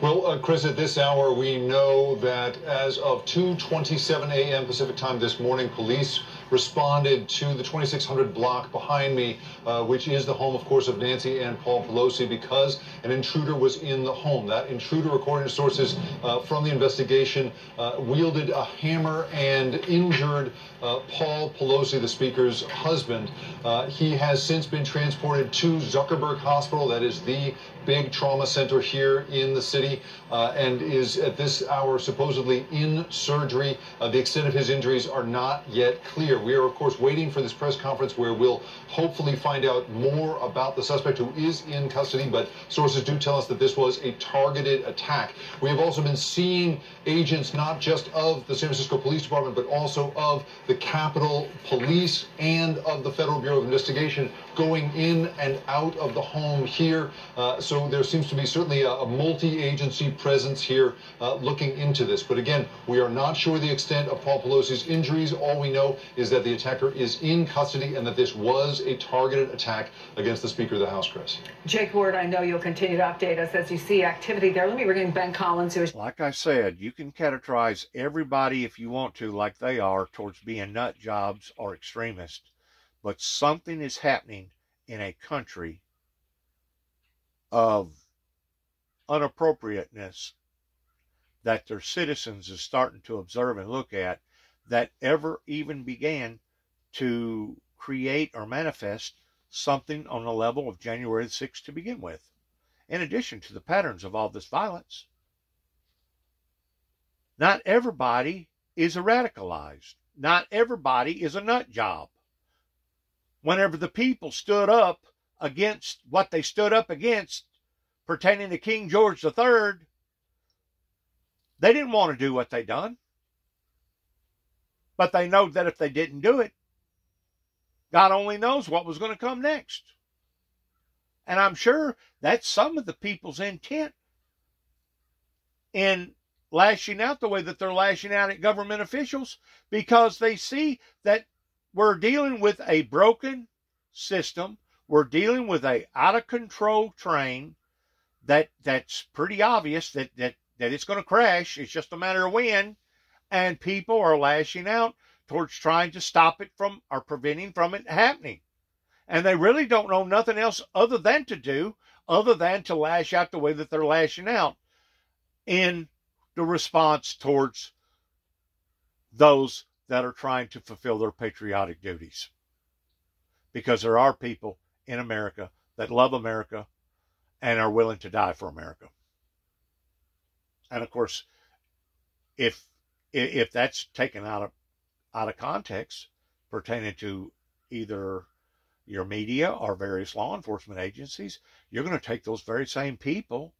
Well, uh, Chris, at this hour, we know that as of 2:27 a.m. Pacific time this morning, police responded to the 2600 block behind me, uh, which is the home, of course, of Nancy and Paul Pelosi, because an intruder was in the home. That intruder, according to sources uh, from the investigation, uh, wielded a hammer and injured uh, Paul Pelosi, the Speaker's husband. Uh, he has since been transported to Zuckerberg Hospital, that is the big trauma center here in the city, uh, and is at this hour supposedly in surgery. the extent of his injuries are not yet clear. We are, of course, waiting for this press conference where we'll hopefully find out more about the suspect who is in custody, but sources do tell us that this was a targeted attack. We have also been seeing agents not just of the San Francisco Police Department, but also of the Capitol Police and of the Federal Bureau of Investigation going in and out of the home here. Uh, so there seems to be certainly a, a multi-agency presence here uh, looking into this. But again, we are not sure the extent of Paul Pelosi's injuries. All we know is that the attacker is in custody and that this was a targeted attack against the Speaker of the House, Chris. Jake Ward, I know you'll continue to update us as you see activity there. Let me bring in Ben Collins, who is. Like I said, you can categorize everybody if you want to, like they are, towards being nut jobs or extremists but something is happening in a country of unappropriateness that their citizens is starting to observe and look at that ever even began to create or manifest something on the level of January 6th to begin with, in addition to the patterns of all this violence. Not everybody is a radicalized. Not everybody is a nut job whenever the people stood up against what they stood up against pertaining to King George III, they didn't want to do what they done. But they know that if they didn't do it, God only knows what was going to come next. And I'm sure that's some of the people's intent in lashing out the way that they're lashing out at government officials because they see that we're dealing with a broken system. We're dealing with a out of control train that that's pretty obvious that that that it's going to crash. It's just a matter of when, and people are lashing out towards trying to stop it from or preventing from it happening. And they really don't know nothing else other than to do, other than to lash out the way that they're lashing out in the response towards those that are trying to fulfill their patriotic duties. Because there are people in America that love America and are willing to die for America. And of course, if if that's taken out of out of context pertaining to either your media or various law enforcement agencies, you're going to take those very same people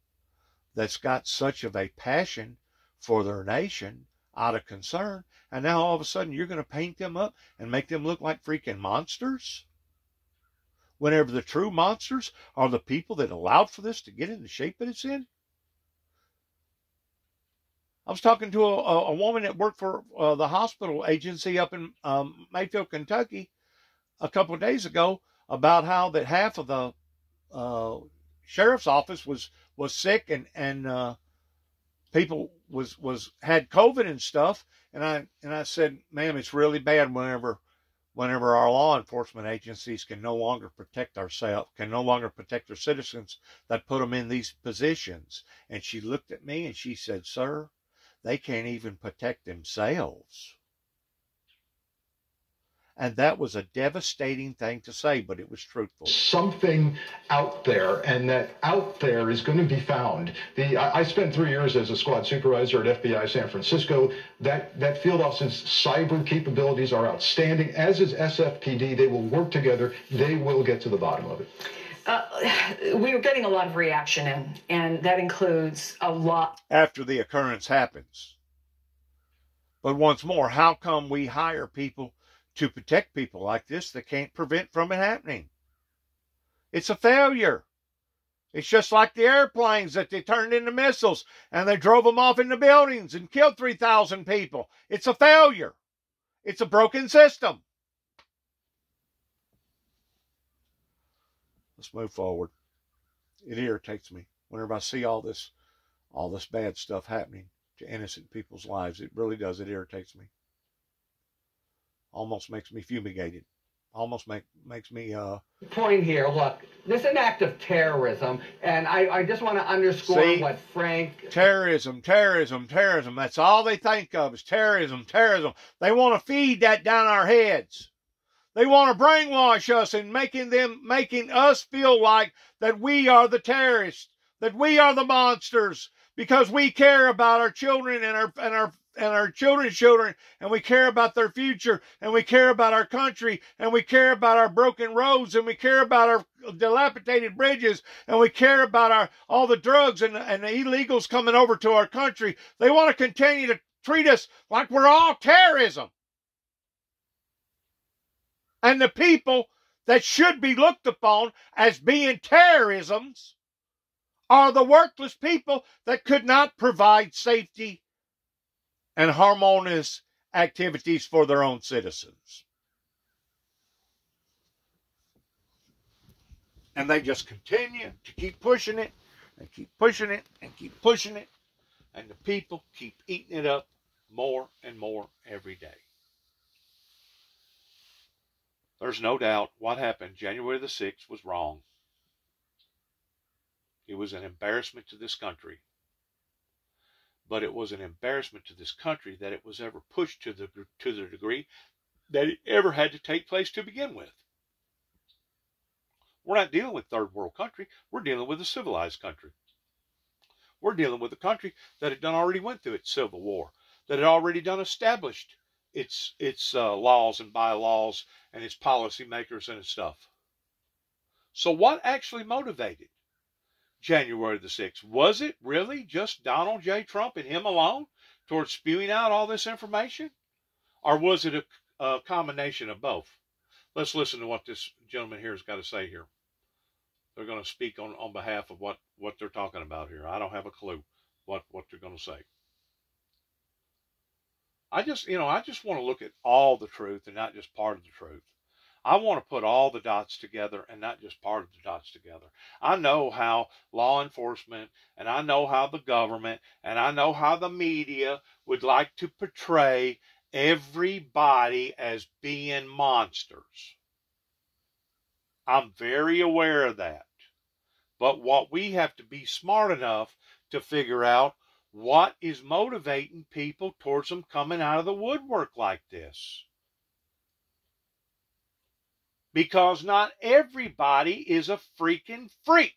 that's got such of a passion for their nation out of concern, and now all of a sudden you're going to paint them up and make them look like freaking monsters? Whenever the true monsters are the people that allowed for this to get in the shape that it's in? I was talking to a, a woman that worked for uh, the hospital agency up in um, Mayfield, Kentucky, a couple of days ago about how that half of the uh, sheriff's office was was sick and and uh, people was was had COVID and stuff. And I and I said, ma'am, it's really bad whenever whenever our law enforcement agencies can no longer protect ourselves, can no longer protect their citizens that put them in these positions. And she looked at me and she said, sir, they can't even protect themselves. And that was a devastating thing to say, but it was truthful. Something out there, and that out there is going to be found. The I, I spent three years as a squad supervisor at FBI San Francisco. That that field office's cyber capabilities are outstanding, as is SFPD. They will work together. They will get to the bottom of it. Uh, we are getting a lot of reaction in, and that includes a lot. After the occurrence happens. But once more, how come we hire people to protect people like this that can't prevent from it happening? It's a failure. It's just like the airplanes that they turned into missiles and they drove them off into buildings and killed 3,000 people. It's a failure. It's a broken system. Let's move forward. It irritates me whenever I see all this, all this bad stuff happening to innocent people's lives. It really does. It irritates me. Almost makes me fumigated. Almost make makes me uh. Point here. Look, this is an act of terrorism, and I, I just want to underscore See? what Frank. Terrorism, terrorism, terrorism. That's all they think of is terrorism, terrorism. They want to feed that down our heads. They want to brainwash us and making them making us feel like that we are the terrorists, that we are the monsters because we care about our children and our and our and our children's children and we care about their future and we care about our country and we care about our broken roads and we care about our dilapidated bridges and we care about our all the drugs and, and the illegals coming over to our country. They want to continue to treat us like we're all terrorism. And the people that should be looked upon as being terrorisms are the worthless people that could not provide safety and harmonious activities for their own citizens. And they just continue to keep pushing it and keep pushing it and keep pushing it. And the people keep eating it up more and more every day. There's no doubt what happened January the 6th was wrong. It was an embarrassment to this country. But it was an embarrassment to this country that it was ever pushed to the to the degree that it ever had to take place to begin with. We're not dealing with third world country. We're dealing with a civilized country. We're dealing with a country that had done already went through its civil war, that had already done established its its uh, laws and bylaws and its policymakers and its stuff. So what actually motivated January the 6th? Was it really just Donald J. Trump and him alone towards spewing out all this information? Or was it a, a combination of both? Let's listen to what this gentleman here has got to say here. They're going to speak on, on behalf of what, what they're talking about here. I don't have a clue what, what they're going to say. I just, you know, I just want to look at all the truth and not just part of the truth. I want to put all the dots together and not just part of the dots together. I know how law enforcement and I know how the government and I know how the media would like to portray everybody as being monsters. I'm very aware of that. But what we have to be smart enough to figure out what is motivating people towards them coming out of the woodwork like this. Because not everybody is a freaking freak.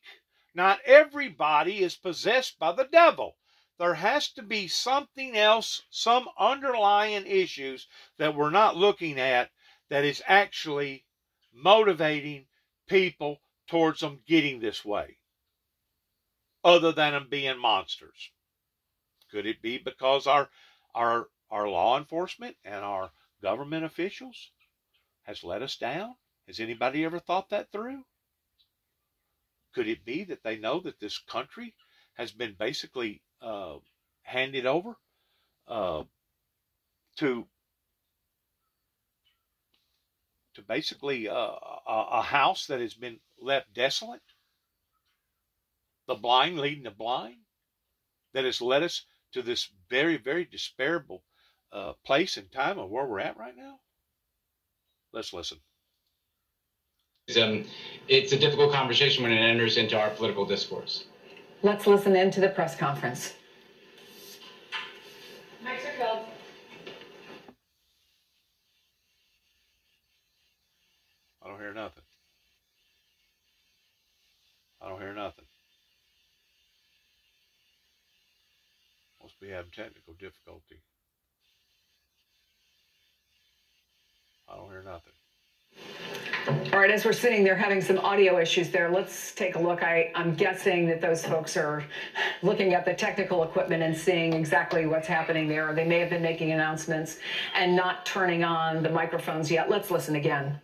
Not everybody is possessed by the devil. There has to be something else, some underlying issues that we're not looking at that is actually motivating people towards them getting this way, other than them being monsters. Could it be because our our our law enforcement and our government officials has let us down? Has anybody ever thought that through? Could it be that they know that this country has been basically uh, handed over uh, to to basically uh, a, house that has been left desolate? The blind leading the blind that has led us to this very, very despairable uh, place and time of where we're at right now? Let's listen. Um, it's a difficult conversation when it enters into our political discourse. Let's listen in to the press conference. Mics are filled. I don't hear nothing. I don't hear nothing. Must be having technical difficulty. I don't hear nothing. All right, as we're sitting there having some audio issues there, let's take a look. I, I'm guessing that those folks are looking at the technical equipment and seeing exactly what's happening there. They may have been making announcements and not turning on the microphones yet. Let's listen again.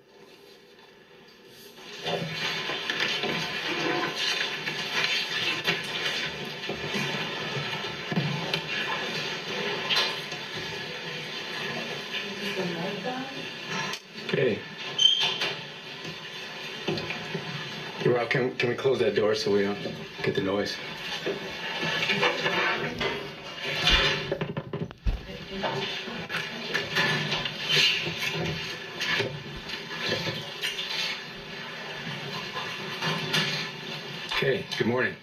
Okay. Rob, can, can we close that door so we don't get the noise? Okay, good morning.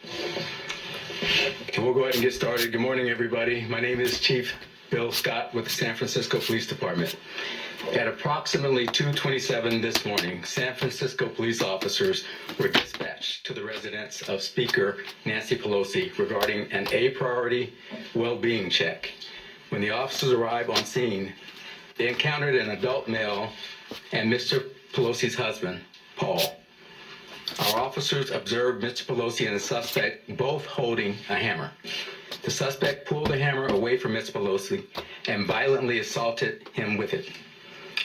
we'll go ahead and get started. Good morning, everybody. My name is Chief Bill Scott with the San Francisco Police Department. At approximately 2:27 this morning, San Francisco police officers were dispatched to the residence of Speaker Nancy Pelosi regarding an A priority well-being check. When the officers arrived on scene, they encountered an adult male and Mr. Pelosi's husband, Paul. Our officers observed Mr. Pelosi and the suspect both holding a hammer. The suspect pulled the hammer away from Mr. Pelosi and violently assaulted him with it.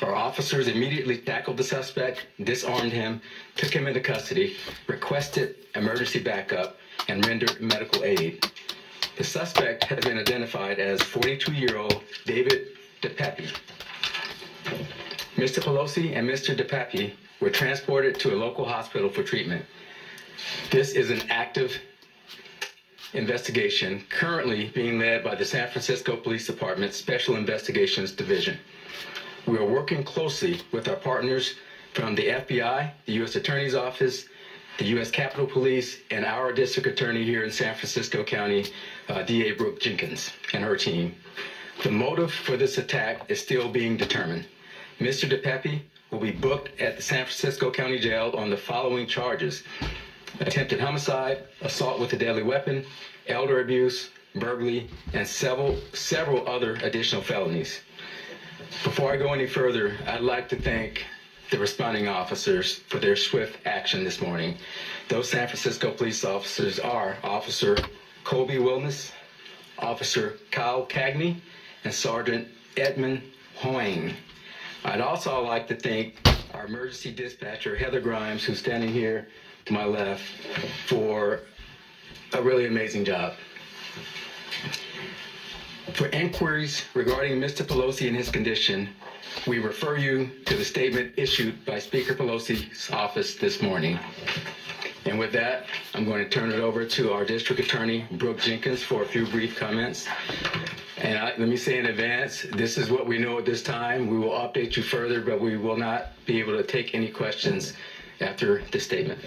Our officers immediately tackled the suspect, disarmed him, took him into custody, requested emergency backup, and rendered medical aid. The suspect has been identified as 42-year-old David DePape. Mr. Pelosi and Mr. DePape were transported to a local hospital for treatment. This is an active investigation currently being led by the San Francisco Police Department Special Investigations Division. We are working closely with our partners from the FBI, the U.S. Attorney's Office, the U.S. Capitol Police, and our district attorney here in San Francisco County, uh, DA Brooke Jenkins, and her team. The motive for this attack is still being determined. Mr. DePape will be booked at the San Francisco County Jail on the following charges attempted homicide, assault with a deadly weapon, elder abuse, burglary, and several, several other additional felonies. Before I go any further, I'd like to thank the responding officers for their swift action this morning. Those San Francisco police officers are Officer Colby Wilmes, Officer Kyle Cagney, and Sergeant Edmund Hoang. I'd also like to thank our emergency dispatcher, Heather Grimes, who's standing here to my left, for a really amazing job. For inquiries regarding Mr. Pelosi and his condition, we refer you to the statement issued by Speaker Pelosi's office this morning. And with that, I'm going to turn it over to our district attorney, Brooke Jenkins, for a few brief comments. And I, let me say in advance, this is what we know at this time. We will update you further, but we will not be able to take any questions after this statement.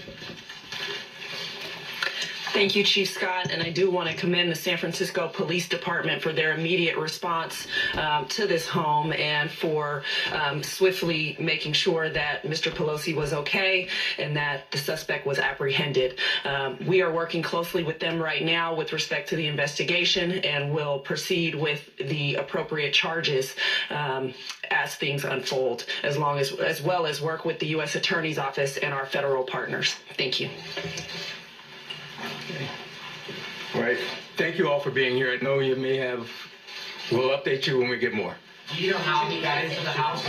Thank you, Chief Scott. And I do want to commend the San Francisco Police Department for their immediate response um, to this home and for um, swiftly making sure that Mr. Pelosi was okay and that the suspect was apprehended. Um, we are working closely with them right now with respect to the investigation and will proceed with the appropriate charges um, as things unfold, as long as as well as work with the U.S. Attorney's Office and our federal partners. Thank you. All right. Thank you all for being here. I know you may have, we'll update you when we get more. Do you know how he got into the house?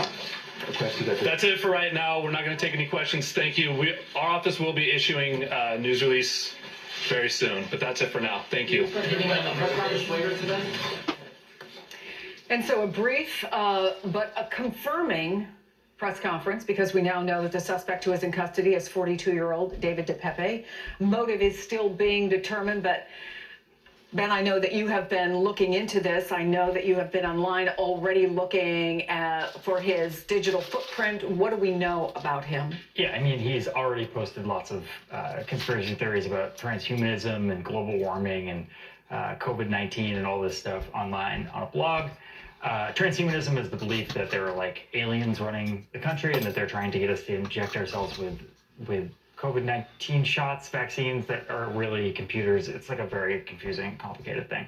That's it for right now. We're not going to take any questions. Thank you. We, our office will be issuing a news release very soon, but that's it for now. Thank you. And so a brief, uh, but a confirming press conference because we now know that the suspect who is in custody is 42-year-old David DePape. Motive is still being determined, but Ben, I know that you have been looking into this. I know that you have been online already looking at, for his digital footprint. What do we know about him? Yeah, I mean, he's already posted lots of uh, conspiracy theories about transhumanism and global warming and uh, COVID 19 and all this stuff online on a blog. Uh, transhumanism is the belief that there are like aliens running the country and that they're trying to get us to inject ourselves with with COVID nineteen shots, vaccines that are really computers. It's like a very confusing, complicated thing.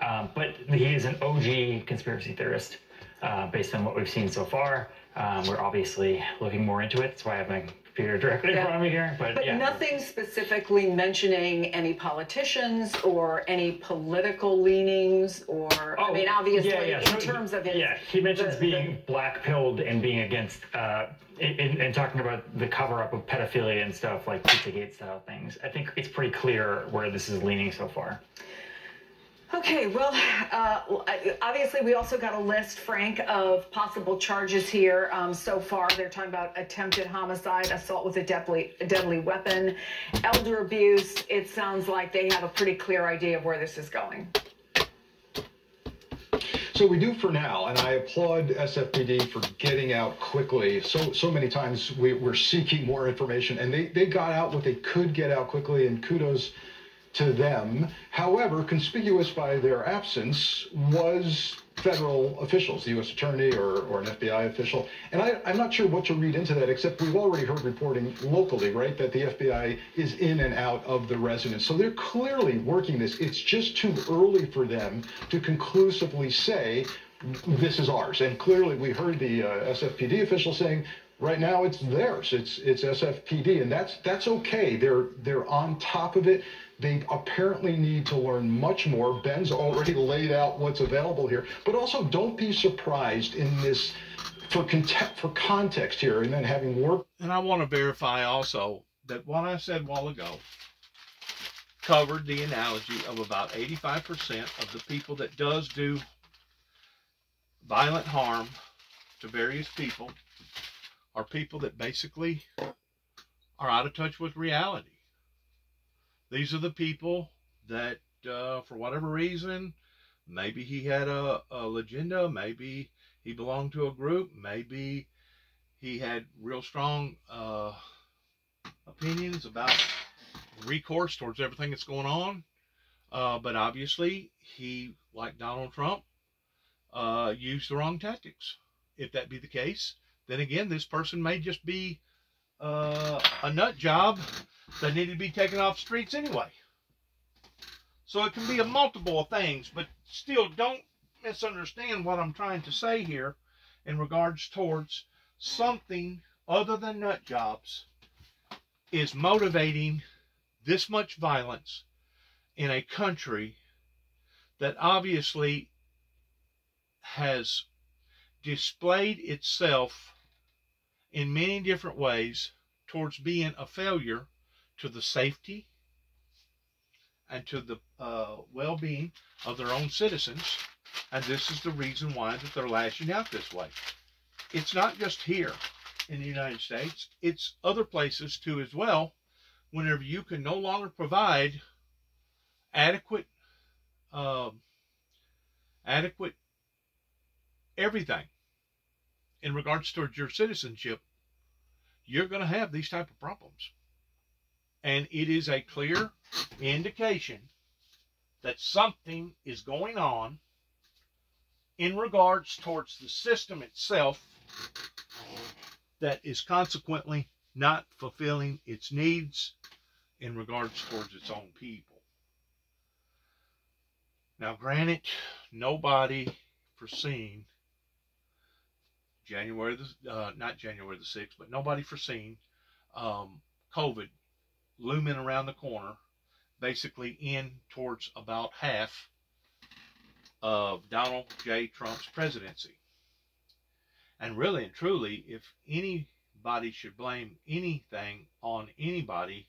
Um, but he is an OG conspiracy theorist, uh, based on what we've seen so far. Um, we're obviously looking more into it. That's why I have my computer directly in front of me here. But, But yeah. nothing specifically mentioning any politicians or any political leanings or, I mean, obviously, Oh, yeah, yeah. in So terms of his. Yeah, he mentions the- being black pilled and being against, uh, and, and talking about the cover up of pedophilia and stuff like Pizzagate style things. I think it's pretty clear where this is leaning so far. Okay, well, uh, obviously, we also got a list, Frank, of possible charges here. Um, so far, they're talking about attempted homicide, assault with a deadly, a deadly weapon, elder abuse. It sounds like they have a pretty clear idea of where this is going. So we do for now, and I applaud SFPD for getting out quickly. So so many times we, we're seeking more information, and they, they got out what they could get out quickly, and kudos to them. However, conspicuous by their absence was federal officials, the U.S. attorney or, or an FBI official. And I, I'm not sure what to read into that, except we've already heard reporting locally, right, that the FBI is in and out of the residence. So they're clearly working this. It's just too early for them to conclusively say, this is ours. And clearly we heard the uh, SFPD official saying, right now it's theirs. It's it's SFPD, and that's that's okay. They're they're on top of it. They apparently need to learn much more. Ben's already laid out what's available here, but also don't be surprised in this for context for context here, and then having worked. And I want to verify also that what I said a while ago covered the analogy of about 85% of the people that does do violent harm to various people are people that basically are out of touch with reality. These are the people that, uh, for whatever reason, maybe he had a, a agenda, maybe he belonged to a group, maybe he had real strong uh, opinions about recourse towards everything that's going on. Uh, but obviously, he, like Donald Trump, uh, used the wrong tactics. If that be the case, then again, this person may just be uh, a nut job that need to be taken off streets anyway. So it can be a multiple of things, but still don't misunderstand what I'm trying to say here in regards towards something other than nut jobs is motivating this much violence in a country that obviously has displayed itself in many different ways towards being a failure to the safety and to the uh, well-being of their own citizens and this is the reason why that they're lashing out this way it's not just here in the united states it's other places too as well whenever you can no longer provide adequate um, adequate everything in regards towards your citizenship, you're going to have these type of problems. And it is a clear indication that something is going on in regards towards the system itself that is consequently not fulfilling its needs in regards towards its own people. Now, granted, nobody foreseen January the uh, not January the sixth, but nobody foreseen um, COVID looming around the corner, basically in towards about half of Donald J. Trump's presidency. And really and truly, if anybody should blame anything on anybody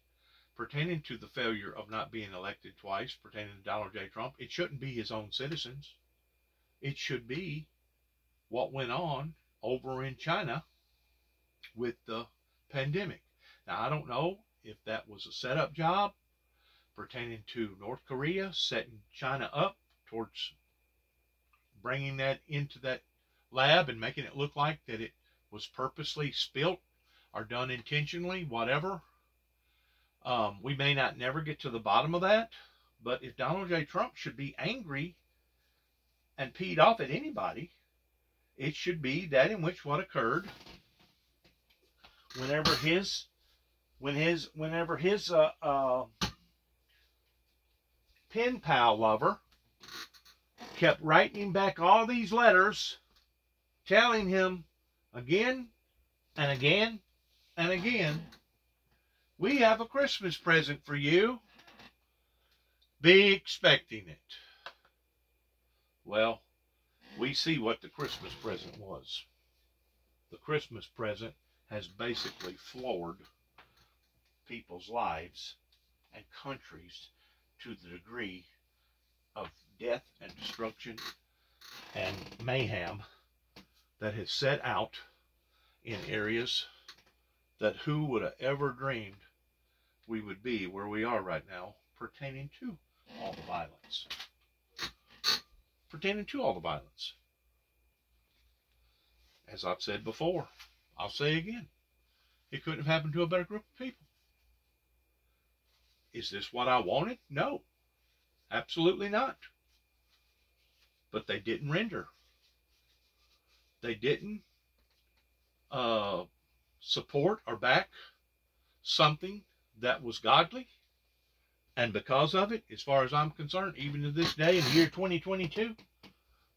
pertaining to the failure of not being elected twice, pertaining to Donald J. Trump, it shouldn't be his own citizens. It should be what went on over in China with the pandemic. Now, I don't know if that was a setup job pertaining to North Korea setting China up towards bringing that into that lab and making it look like that it was purposely spilt or done intentionally, whatever. Um, we may not never get to the bottom of that, but if Donald J. Trump should be angry and peed off at anybody, it should be that in which what occurred whenever his when his whenever his uh, uh, pen pal lover kept writing back all these letters telling him again and again and again we have a Christmas present for you. Be expecting it. Well, we see what the Christmas present was. The Christmas present has basically floored people's lives and countries to the degree of death and destruction and mayhem that has set out in areas that who would have ever dreamed we would be where we are right now pertaining to all the violence pertaining to all the violence. As I've said before, I'll say again, it couldn't have happened to a better group of people. Is this what I wanted? No, absolutely not. But they didn't render. They didn't uh, support or back something that was godly and because of it, as far as I'm concerned, even to this day in the year 2022,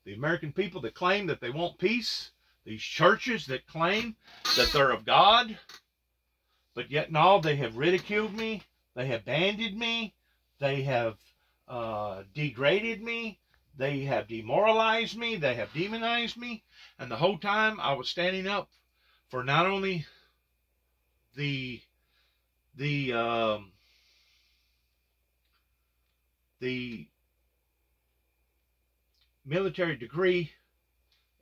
the American people that claim that they want peace, these churches that claim that they're of God, but yet and all they have ridiculed me, they have banded me, they have uh, degraded me, they have demoralized me, they have demonized me, and the whole time I was standing up for not only the the um, the military degree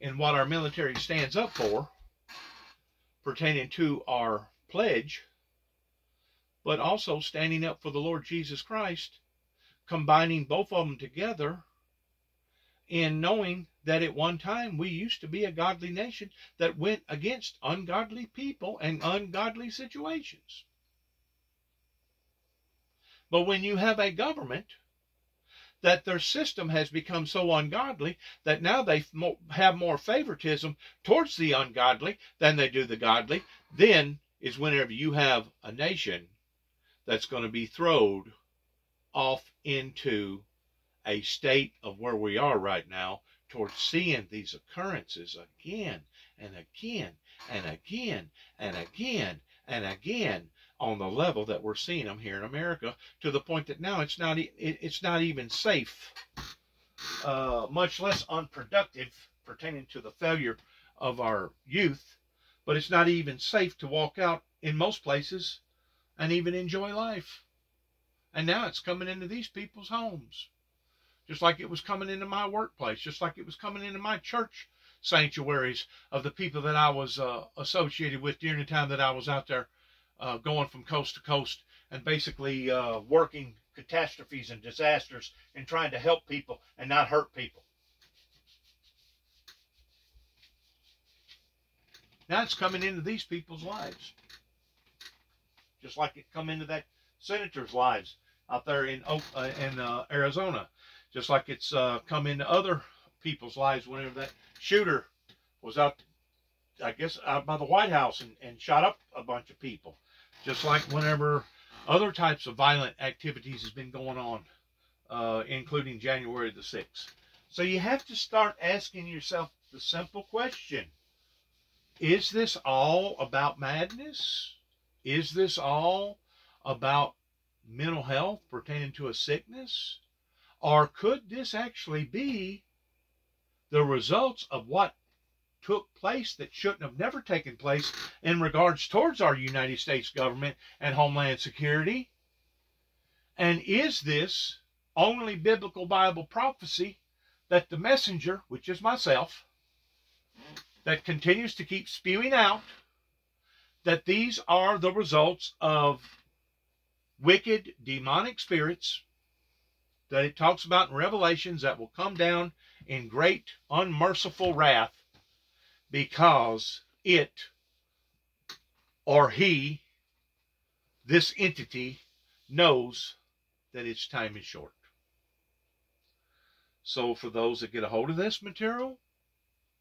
and what our military stands up for pertaining to our pledge, but also standing up for the Lord Jesus Christ, combining both of them together and knowing that at one time we used to be a godly nation that went against ungodly people and ungodly situations. But when you have a government that their system has become so ungodly that now they have more favoritism towards the ungodly than they do the godly, then is whenever you have a nation that's going to be thrown off into a state of where we are right now towards seeing these occurrences again and again and again and again and again on the level that we're seeing them here in America to the point that now it's not it's not even safe, uh, much less unproductive pertaining to the failure of our youth, but it's not even safe to walk out in most places and even enjoy life. And now it's coming into these people's homes, just like it was coming into my workplace, just like it was coming into my church sanctuaries of the people that I was uh, associated with during the time that I was out there uh, going from coast to coast and basically uh, working catastrophes and disasters and trying to help people and not hurt people. Now it's coming into these people's lives. Just like it come into that senator's lives out there in uh, in uh, Arizona. Just like it's uh, come into other people's lives whenever that shooter was out, I guess, out by the White House and, and shot up a bunch of people. Just like whenever other types of violent activities has been going on, uh, including January the 6th. So you have to start asking yourself the simple question Is this all about madness? Is this all about mental health pertaining to a sickness? Or could this actually be the results of what took place that shouldn't have never taken place in regards towards our United States government and Homeland Security? And is this only biblical Bible prophecy that the messenger, which is myself, that continues to keep spewing out that these are the results of wicked demonic spirits that it talks about in Revelations that will come down in great unmerciful wrath because it or he, this entity, knows that its time is short. So for those that get a hold of this material,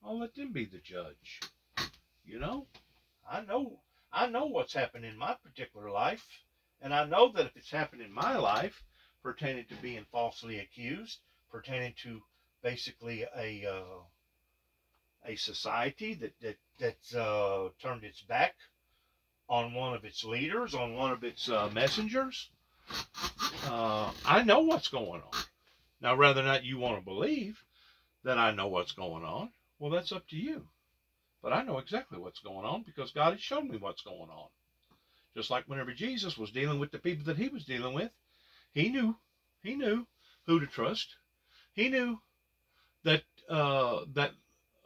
I'll let them be the judge. You know, I know I know what's happened in my particular life, and I know that if it's happened in my life, pertaining to being falsely accused, pertaining to basically a uh, a society that that that uh, turned its back on one of its leaders, on one of its uh, messengers. Uh, I know what's going on. Now, whether or not you want to believe that I know what's going on, well, that's up to you. But I know exactly what's going on because God has shown me what's going on. Just like whenever Jesus was dealing with the people that he was dealing with, he knew, he knew who to trust. He knew that uh, that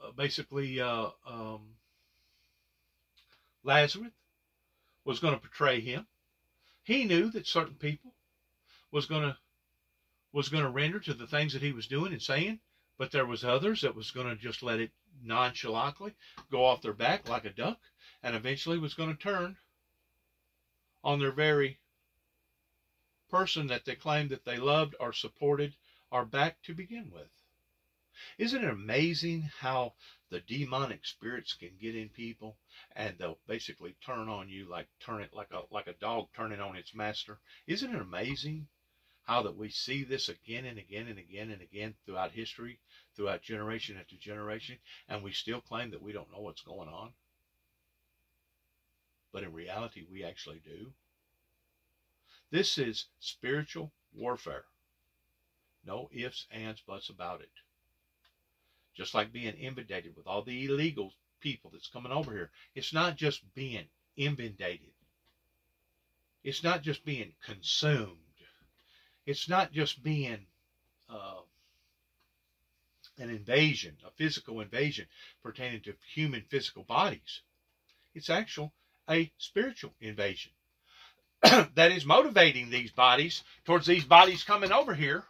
uh, basically uh, um, Lazarus was going to betray him. He knew that certain people was going to was going to render to the things that he was doing and saying, but there was others that was going to just let it nonchalantly go off their back like a duck, and eventually was going to turn on their very person that they claimed that they loved or supported or back to begin with. Isn't it amazing how the demonic spirits can get in people and they'll basically turn on you like turn it like a like a dog turning on its master? Isn't it amazing how that we see this again and again and again and again throughout history, throughout generation after generation, and we still claim that we don't know what's going on. But in reality, we actually do. This is spiritual warfare. No ifs, ands, buts about it. Just like being inundated with all the illegal people that's coming over here. It's not just being inundated. It's not just being consumed it's not just being uh, an invasion, a physical invasion pertaining to human physical bodies. It's actual a spiritual invasion that is motivating these bodies towards these bodies coming over here,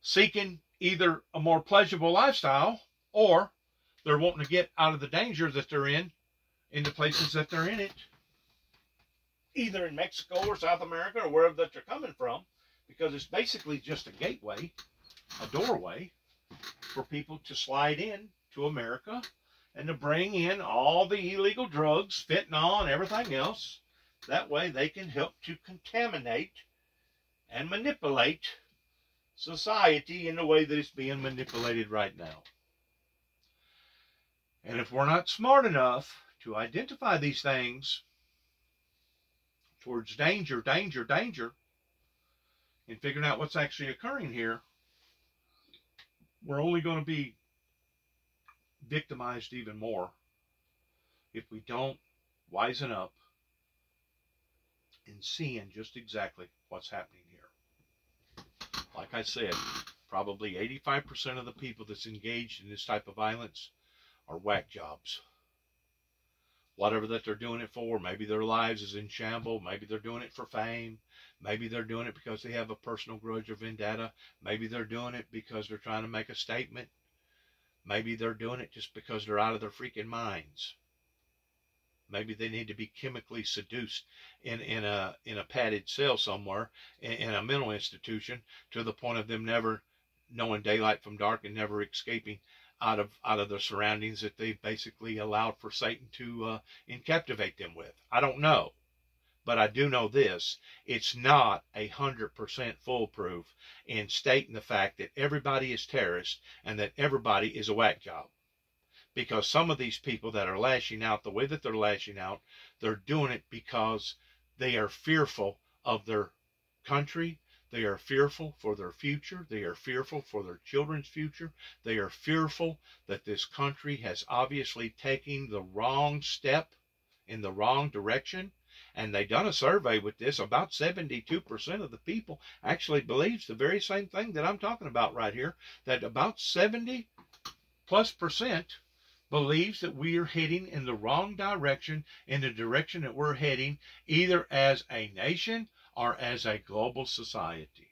seeking either a more pleasurable lifestyle or they're wanting to get out of the danger that they're in in the places that they're in it, either in Mexico or South America or wherever that they're coming from because it's basically just a gateway, a doorway for people to slide in to America and to bring in all the illegal drugs, fentanyl, and everything else. That way they can help to contaminate and manipulate society in the way that it's being manipulated right now. And if we're not smart enough to identify these things towards danger, danger, danger, and figuring out what's actually occurring here, we're only going to be victimized even more if we don't wisen up and seeing just exactly what's happening here. Like I said, probably 85% of the people that's engaged in this type of violence are whack jobs. Whatever that they're doing it for, maybe their lives is in shambles, maybe they're doing it for fame, Maybe they're doing it because they have a personal grudge or vendetta. Maybe they're doing it because they're trying to make a statement. Maybe they're doing it just because they're out of their freaking minds. Maybe they need to be chemically seduced in, in a in a padded cell somewhere in, in a mental institution to the point of them never knowing daylight from dark and never escaping out of out of the surroundings that they basically allowed for Satan to uh, captivate them with. I don't know, but I do know this: it's not a hundred percent foolproof in stating the fact that everybody is terrorist and that everybody is a whack job. Because some of these people that are lashing out the way that they're lashing out, they're doing it because they are fearful of their country, they are fearful for their future. They are fearful for their children's future. They are fearful that this country has obviously taken the wrong step in the wrong direction. And they done a survey with this. About 72% of the people actually believes the very same thing that I'm talking about right here. That about 70 plus percent believes that we are heading in the wrong direction, in the direction that we're heading, either as a nation are as a global society.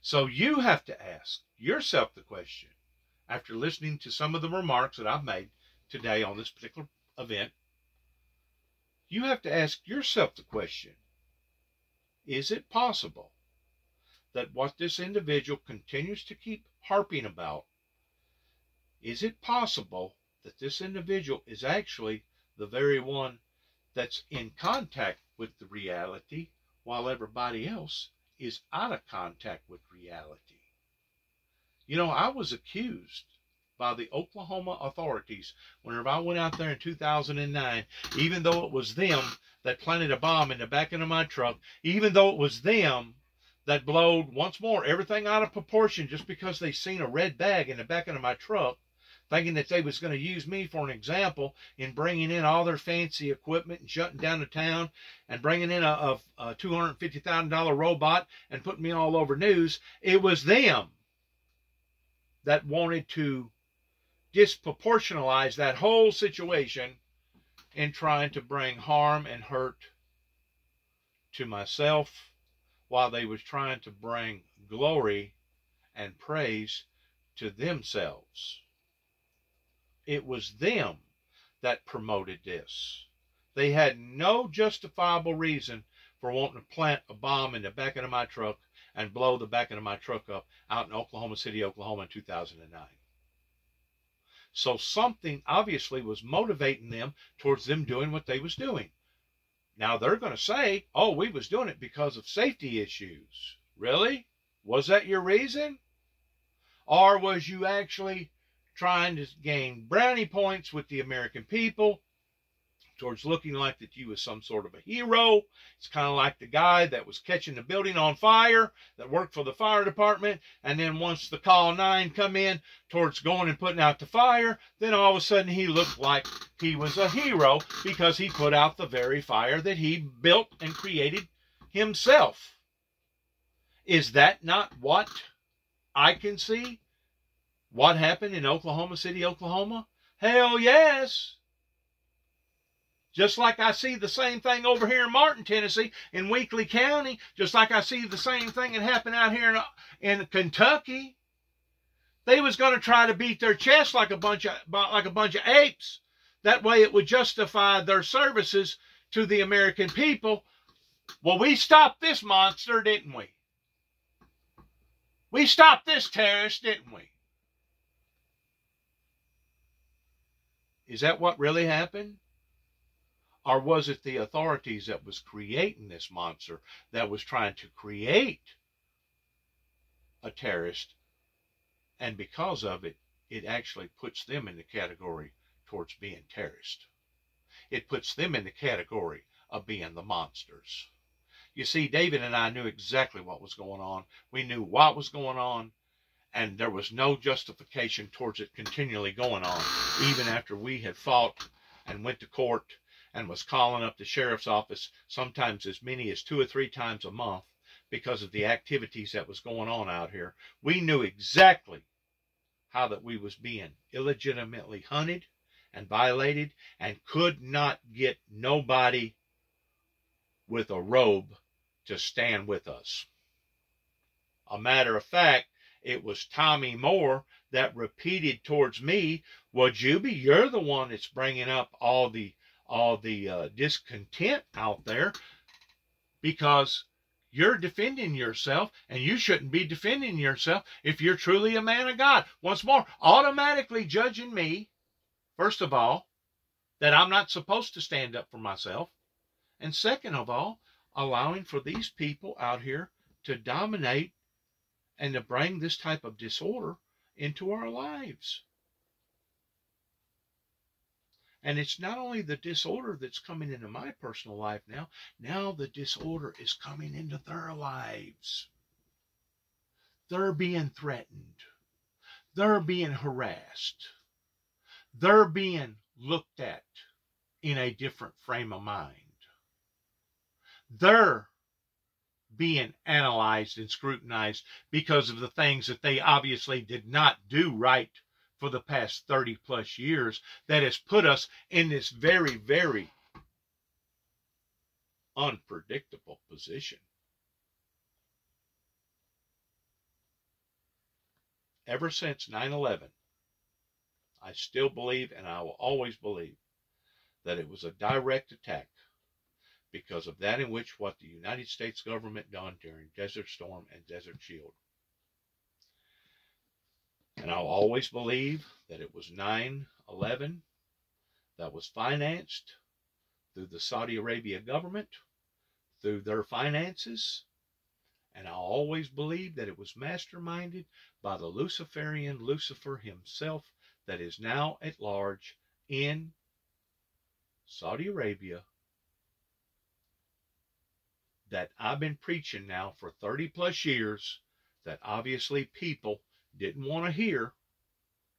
So you have to ask yourself the question after listening to some of the remarks that I've made today on this particular event. You have to ask yourself the question Is it possible that what this individual continues to keep harping about, is it possible that this individual is actually the very one that's in contact with the reality while everybody else is out of contact with reality. You know, I was accused by the Oklahoma authorities whenever I went out there in 2009, even though it was them that planted a bomb in the back end of my truck, even though it was them that blowed once more everything out of proportion just because they seen a red bag in the back end of my truck thinking that they was going to use me for an example in bringing in all their fancy equipment and shutting down the town and bringing in a, a, a $250,000 robot and putting me all over news. It was them that wanted to disproportionalize that whole situation in trying to bring harm and hurt to myself while they was trying to bring glory and praise to themselves. It was them that promoted this. They had no justifiable reason for wanting to plant a bomb in the back end of my truck and blow the back end of my truck up out in Oklahoma City, Oklahoma in 2009. So something obviously was motivating them towards them doing what they was doing. Now they're going to say, "Oh, we was doing it because of safety issues." Really? Was that your reason? Or was you actually trying to gain brownie points with the American people towards looking like that you was some sort of a hero. It's kind of like the guy that was catching the building on fire that worked for the fire department. And then once the call nine come in towards going and putting out the fire, then all of a sudden he looked like he was a hero because he put out the very fire that he built and created himself. Is that not what I can see what happened in Oklahoma City, Oklahoma? Hell yes. Just like I see the same thing over here in Martin, Tennessee, in Weakley County, just like I see the same thing that happened out here in, in Kentucky. They was going to try to beat their chest like a bunch of like a bunch of apes. That way it would justify their services to the American people. Well, we stopped this monster, didn't we? We stopped this terrorist, didn't we? Is that what really happened? Or was it the authorities that was creating this monster that was trying to create a terrorist? And because of it, it actually puts them in the category towards being terrorist. It puts them in the category of being the monsters. You see, David and I knew exactly what was going on. We knew what was going on and there was no justification towards it continually going on, even after we had fought and went to court and was calling up the sheriff's office sometimes as many as two or three times a month because of the activities that was going on out here. We knew exactly how that we was being illegitimately hunted and violated and could not get nobody with a robe to stand with us. A matter of fact, it was Tommy Moore that repeated towards me, "Well, Juby, you're the one that's bringing up all the all the uh, discontent out there because you're defending yourself, and you shouldn't be defending yourself if you're truly a man of God." Once more, automatically judging me, first of all, that I'm not supposed to stand up for myself, and second of all, allowing for these people out here to dominate and to bring this type of disorder into our lives. And it's not only the disorder that's coming into my personal life now, now the disorder is coming into their lives. They're being threatened. They're being harassed. They're being looked at in a different frame of mind. They're being analyzed and scrutinized because of the things that they obviously did not do right for the past 30 plus years that has put us in this very, very unpredictable position. Ever since 9 11, I still believe and I will always believe that it was a direct attack because of that in which what the United States government done during Desert Storm and Desert Shield. And I'll always believe that it was 9 11 that was financed through the Saudi Arabia government, through their finances. And I'll always believe that it was masterminded by the Luciferian Lucifer himself that is now at large in Saudi Arabia that I've been preaching now for 30 plus years that obviously people didn't want to hear,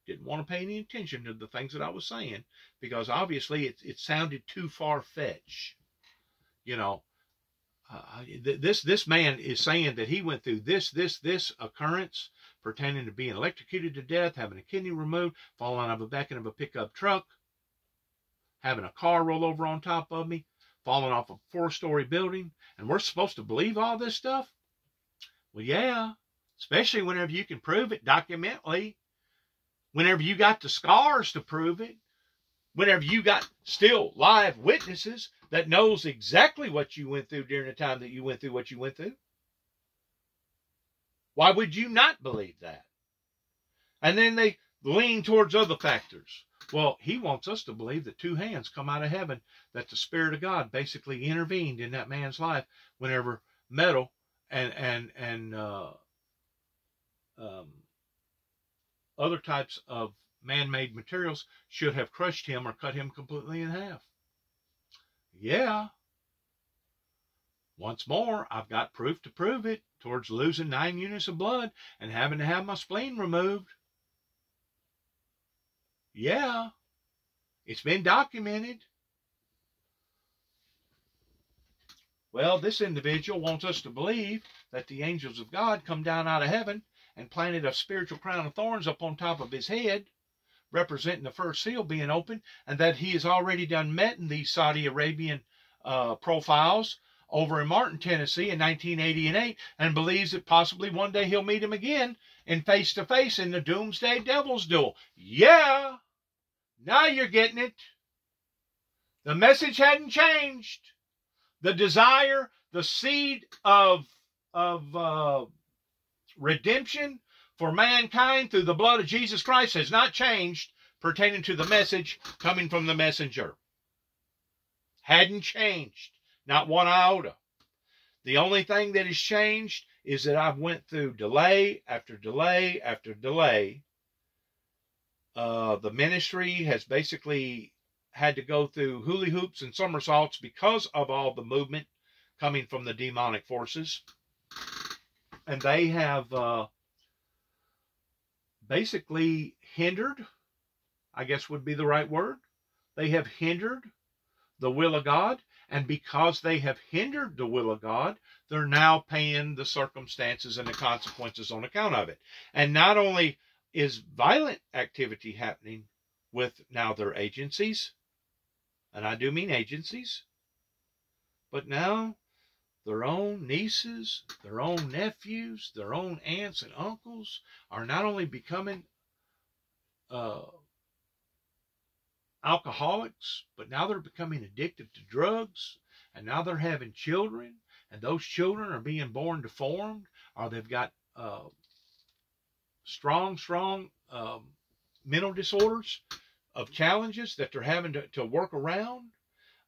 didn't want to pay any attention to the things that I was saying because obviously it, it sounded too far fetched. You know, uh, this this man is saying that he went through this this this occurrence pertaining to being electrocuted to death, having a kidney removed, falling out of the back end of a pickup truck, having a car roll over on top of me, falling off a four story building, and we're supposed to believe all this stuff? Well, yeah, especially whenever you can prove it documentally, whenever you got the scars to prove it, whenever you got still live witnesses that knows exactly what you went through during the time that you went through what you went through. Why would you not believe that? And then they lean towards other factors. Well, he wants us to believe that two hands come out of heaven, that the Spirit of God basically intervened in that man's life whenever metal and and and uh, um, other types of man-made materials should have crushed him or cut him completely in half. Yeah. Once more, I've got proof to prove it towards losing nine units of blood and having to have my spleen removed. Yeah, it's been documented. Well, this individual wants us to believe that the angels of God come down out of heaven and planted a spiritual crown of thorns up on top of his head, representing the first seal being open, and that he has already done met in these Saudi Arabian uh, profiles over in Martin, Tennessee in 1988, and believes that possibly one day he'll meet him again in face to face in the Doomsday Devil's Duel. Yeah, now you're getting it. The message hadn't changed. The desire, the seed of, of uh, redemption for mankind through the blood of Jesus Christ has not changed pertaining to the message coming from the messenger. Hadn't changed. Not one iota. The only thing that has changed is that I've went through delay after delay after delay. Uh, the ministry has basically had to go through hula hoops and somersaults because of all the movement coming from the demonic forces. And they have uh, basically hindered, I guess would be the right word. They have hindered the will of God. And because they have hindered the will of God, they're now paying the circumstances and the consequences on account of it. And not only is violent activity happening with now their agencies, and I do mean agencies, but now their own nieces, their own nephews, their own aunts and uncles are not only becoming uh, alcoholics, but now they're becoming addicted to drugs, and now they're having children, and those children are being born deformed, or they've got uh, strong, strong um, mental disorders of challenges that they're having to, to work around.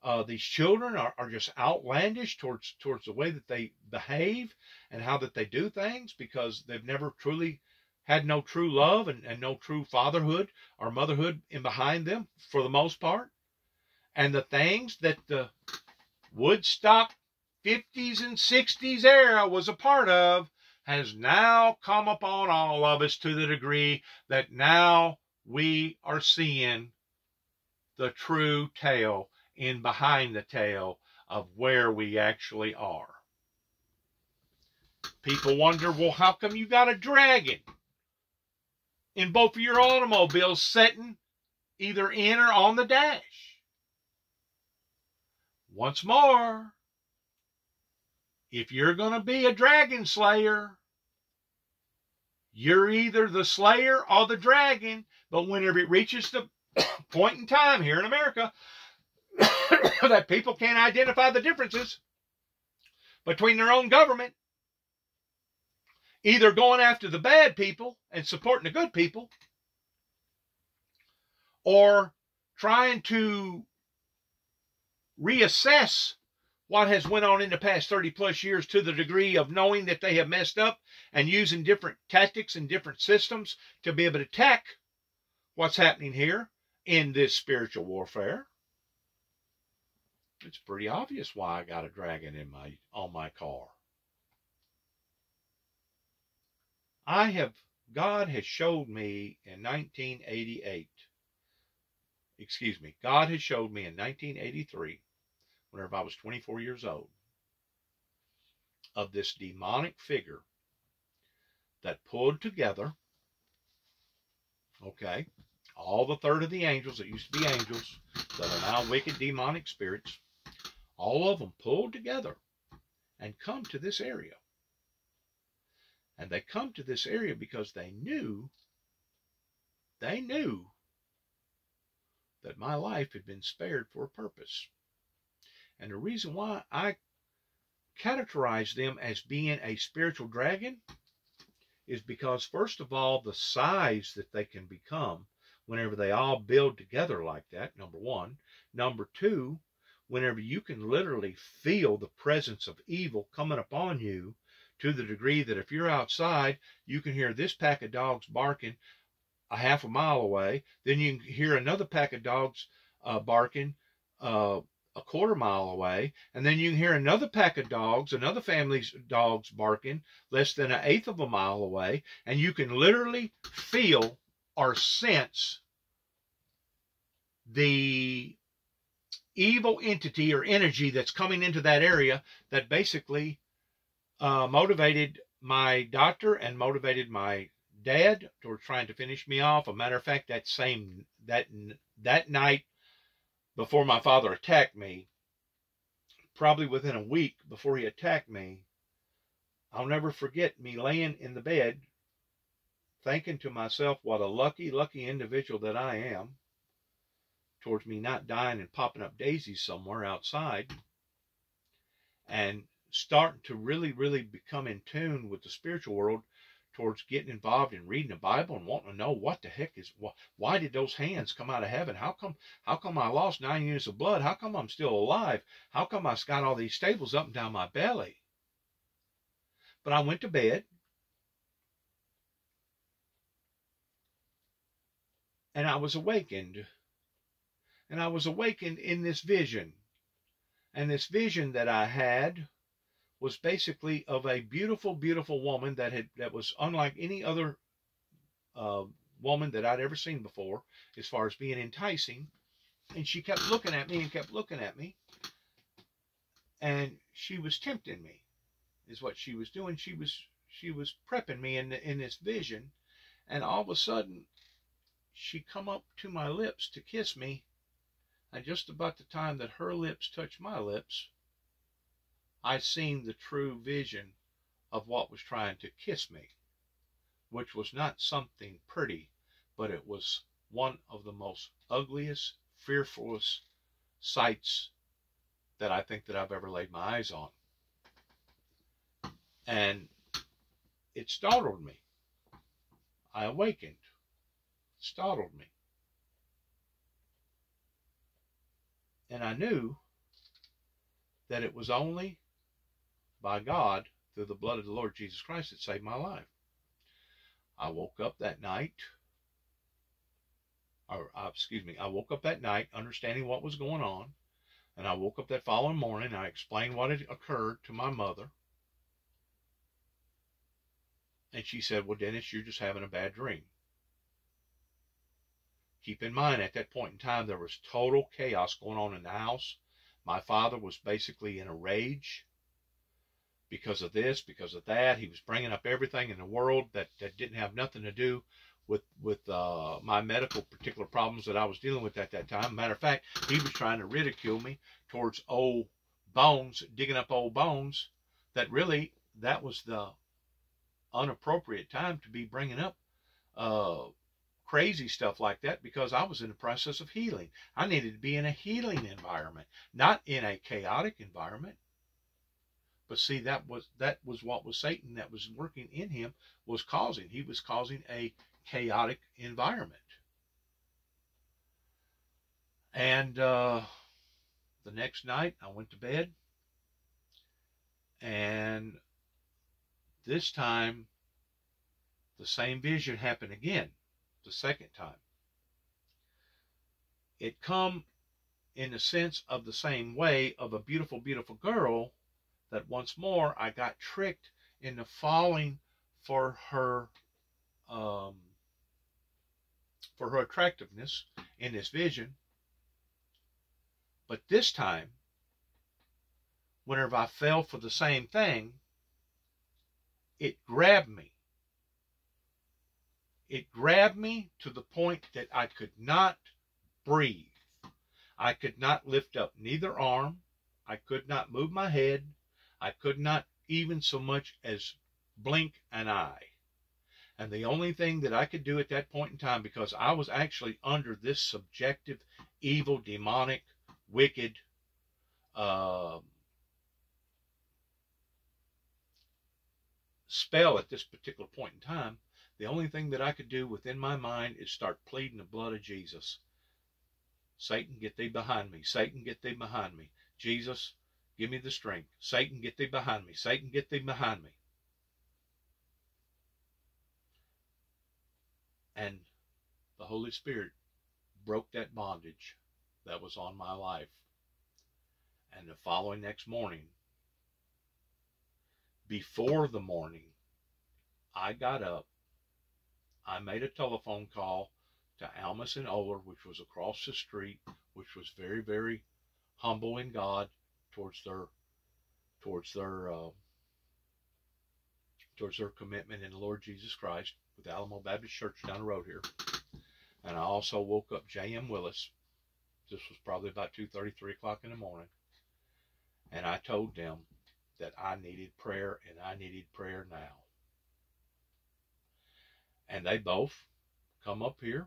Uh, these children are, are just outlandish towards towards the way that they behave and how that they do things because they've never truly had no true love and, and no true fatherhood or motherhood in behind them for the most part. And the things that the Woodstock 50s and 60s era was a part of has now come upon all of us to the degree that now we are seeing the true tale in behind the tale of where we actually are. People wonder, well, how come you got a dragon in both of your automobiles sitting either in or on the dash? Once more, if you're going to be a dragon slayer, you're either the slayer or the dragon. But whenever it reaches the point in time here in America that people can't identify the differences between their own government, either going after the bad people and supporting the good people, or trying to reassess what has went on in the past 30 plus years to the degree of knowing that they have messed up and using different tactics and different systems to be able to attack what's happening here in this spiritual warfare. It's pretty obvious why I got a dragon in my on my car. I have God has showed me in 1988. Excuse me. God has showed me in 1983 whenever I was 24 years old, of this demonic figure that pulled together, okay, all the third of the angels that used to be angels that are now wicked demonic spirits, all of them pulled together and come to this area. And they come to this area because they knew, they knew that my life had been spared for a purpose. And the reason why I characterize them as being a spiritual dragon is because, first of all, the size that they can become whenever they all build together like that, number one. Number two, whenever you can literally feel the presence of evil coming upon you to the degree that if you're outside, you can hear this pack of dogs barking a half a mile away. Then you can hear another pack of dogs uh, barking uh, a quarter mile away, and then you can hear another pack of dogs, another family's dogs barking less than an eighth of a mile away, and you can literally feel or sense the evil entity or energy that's coming into that area that basically uh, motivated my doctor and motivated my dad toward trying to finish me off. A matter of fact, that same that that night before my father attacked me, probably within a week before he attacked me, I'll never forget me laying in the bed thinking to myself what a lucky, lucky individual that I am towards me not dying and popping up daisies somewhere outside and starting to really, really become in tune with the spiritual world towards getting involved in reading the Bible and wanting to know what the heck is what why did those hands come out of heaven? How come how come I lost nine units of blood? How come I'm still alive? How come I've got all these staples up and down my belly? But I went to bed and I was awakened. And I was awakened in this vision. And this vision that I had was basically of a beautiful, beautiful woman that had that was unlike any other uh, woman that I'd ever seen before, as far as being enticing. And she kept looking at me and kept looking at me, and she was tempting me, is what she was doing. She was she was prepping me in in this vision, and all of a sudden, she come up to my lips to kiss me, and just about the time that her lips touched my lips, I seen the true vision of what was trying to kiss me, which was not something pretty, but it was one of the most ugliest, fearfulest sights that I think that I've ever laid my eyes on. And it startled me. I awakened. It startled me. And I knew that it was only by God through the blood of the Lord Jesus Christ that saved my life. I woke up that night, or uh, excuse me, I woke up that night understanding what was going on, and I woke up that following morning. I explained what had occurred to my mother, and she said, "Well, Dennis, you're just having a bad dream." Keep in mind, at that point in time, there was total chaos going on in the house. My father was basically in a rage because of this, because of that. He was bringing up everything in the world that, that didn't have nothing to do with with uh, my medical particular problems that I was dealing with at that time. Matter of fact, he was trying to ridicule me towards old bones, digging up old bones. That really that was the unappropriate time to be bringing up uh, crazy stuff like that because I was in the process of healing. I needed to be in a healing environment, not in a chaotic environment. But see, that was that was what was Satan that was working in him was causing. He was causing a chaotic environment. And uh, the next night, I went to bed, and this time, the same vision happened again. The second time, it come in the sense of the same way of a beautiful, beautiful girl that once more I got tricked into falling for her um, for her attractiveness in this vision. But this time, whenever I fell for the same thing, it grabbed me. It grabbed me to the point that I could not breathe. I could not lift up neither arm. I could not move my head. I could not even so much as blink an eye. And the only thing that I could do at that point in time, because I was actually under this subjective, evil, demonic, wicked, uh, spell at this particular point in time, the only thing that I could do within my mind is start pleading the blood of Jesus. Satan, get thee behind me. Satan, get thee behind me. Jesus, Give me the strength. Satan, get thee behind me. Satan, get thee behind me. And the Holy Spirit broke that bondage that was on my life. And the following next morning, before the morning, I got up. I made a telephone call to Almus and Oler, which was across the street, which was very, very humble in God towards their towards their uh, towards their commitment in the Lord Jesus Christ with Alamo Baptist Church down the road here. And I also woke up J.M. Willis. This was probably about 2.30, 3 o'clock in the morning. And I told them that I needed prayer and I needed prayer now. And they both come up here.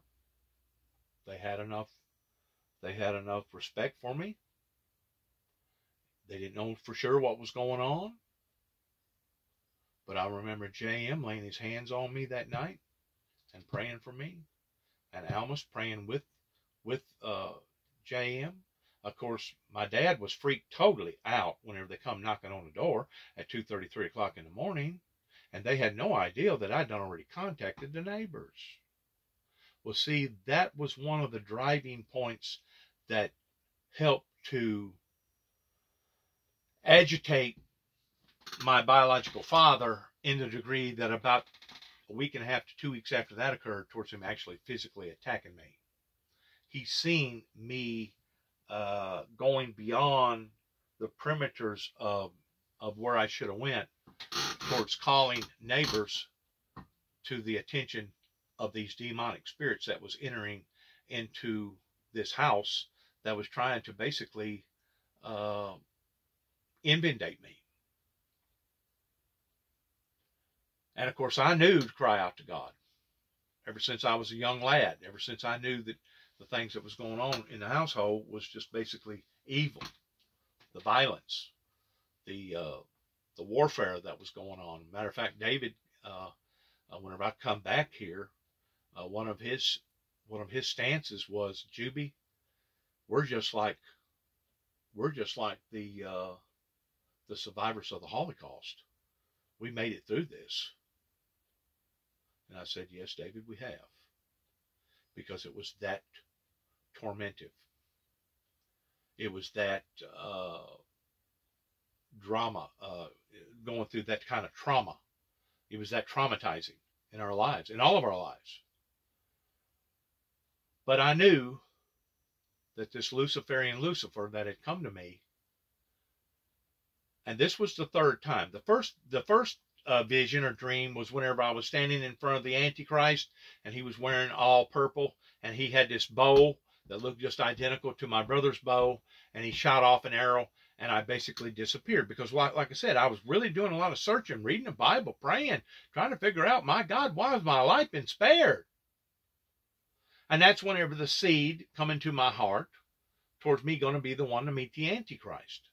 They had enough they had enough respect for me they didn't know for sure what was going on. But I remember J.M. laying his hands on me that night and praying for me. And Almus praying with with uh, J.M. Of course, my dad was freaked totally out whenever they come knocking on the door at two thirty, three o'clock in the morning. And they had no idea that I'd already contacted the neighbors. Well, see, that was one of the driving points that helped to agitate my biological father in the degree that about a week and a half to two weeks after that occurred, towards him actually physically attacking me. He's seen me uh, going beyond the perimeters of of where I should have went towards calling neighbors to the attention of these demonic spirits that was entering into this house that was trying to basically uh, inundate me. And of course, I knew to cry out to God ever since I was a young lad, ever since I knew that the things that was going on in the household was just basically evil, the violence, the uh, the warfare that was going on. Matter of fact, David, uh, uh, whenever I come back here, uh, one of his one of his stances was, "Juby, we're just like we're just like the uh, the survivors of the Holocaust. We made it through this. And I said, Yes, David, we have. Because it was that tormentive. It was that uh, drama, uh, going through that kind of trauma. It was that traumatizing in our lives, in all of our lives. But I knew that this Luciferian Lucifer that had come to me, and this was the third time. The first, the first uh, vision or dream was whenever I was standing in front of the Antichrist, and he was wearing all purple, and he had this bow that looked just identical to my brother's bow, and he shot off an arrow, and I basically disappeared because, like, like I said, I was really doing a lot of searching, reading the Bible, praying, trying to figure out, my God, why has my life been spared? And that's whenever the seed come into my heart towards me going to be the one to meet the Antichrist.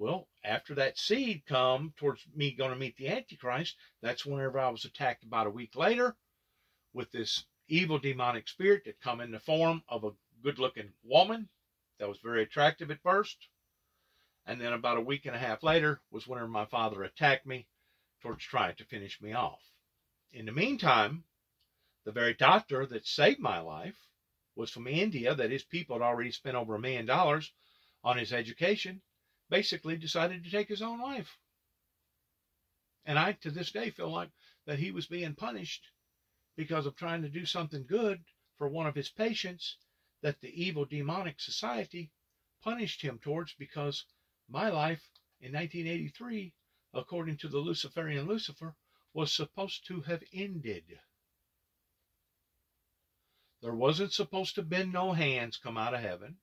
Well, after that seed come towards me going to meet the Antichrist, that's whenever I was attacked about a week later with this evil demonic spirit that come in the form of a good looking woman that was very attractive at first. And then about a week and a half later was whenever my father attacked me towards trying to finish me off. In the meantime, the very doctor that saved my life was from India, that his people had already spent over a million dollars on his education, basically decided to take his own life. And I, to this day, feel like that he was being punished because of trying to do something good for one of his patients that the evil demonic society punished him towards because my life in 1983, according to the Luciferian Lucifer, was supposed to have ended. There wasn't supposed to be no hands come out of heaven.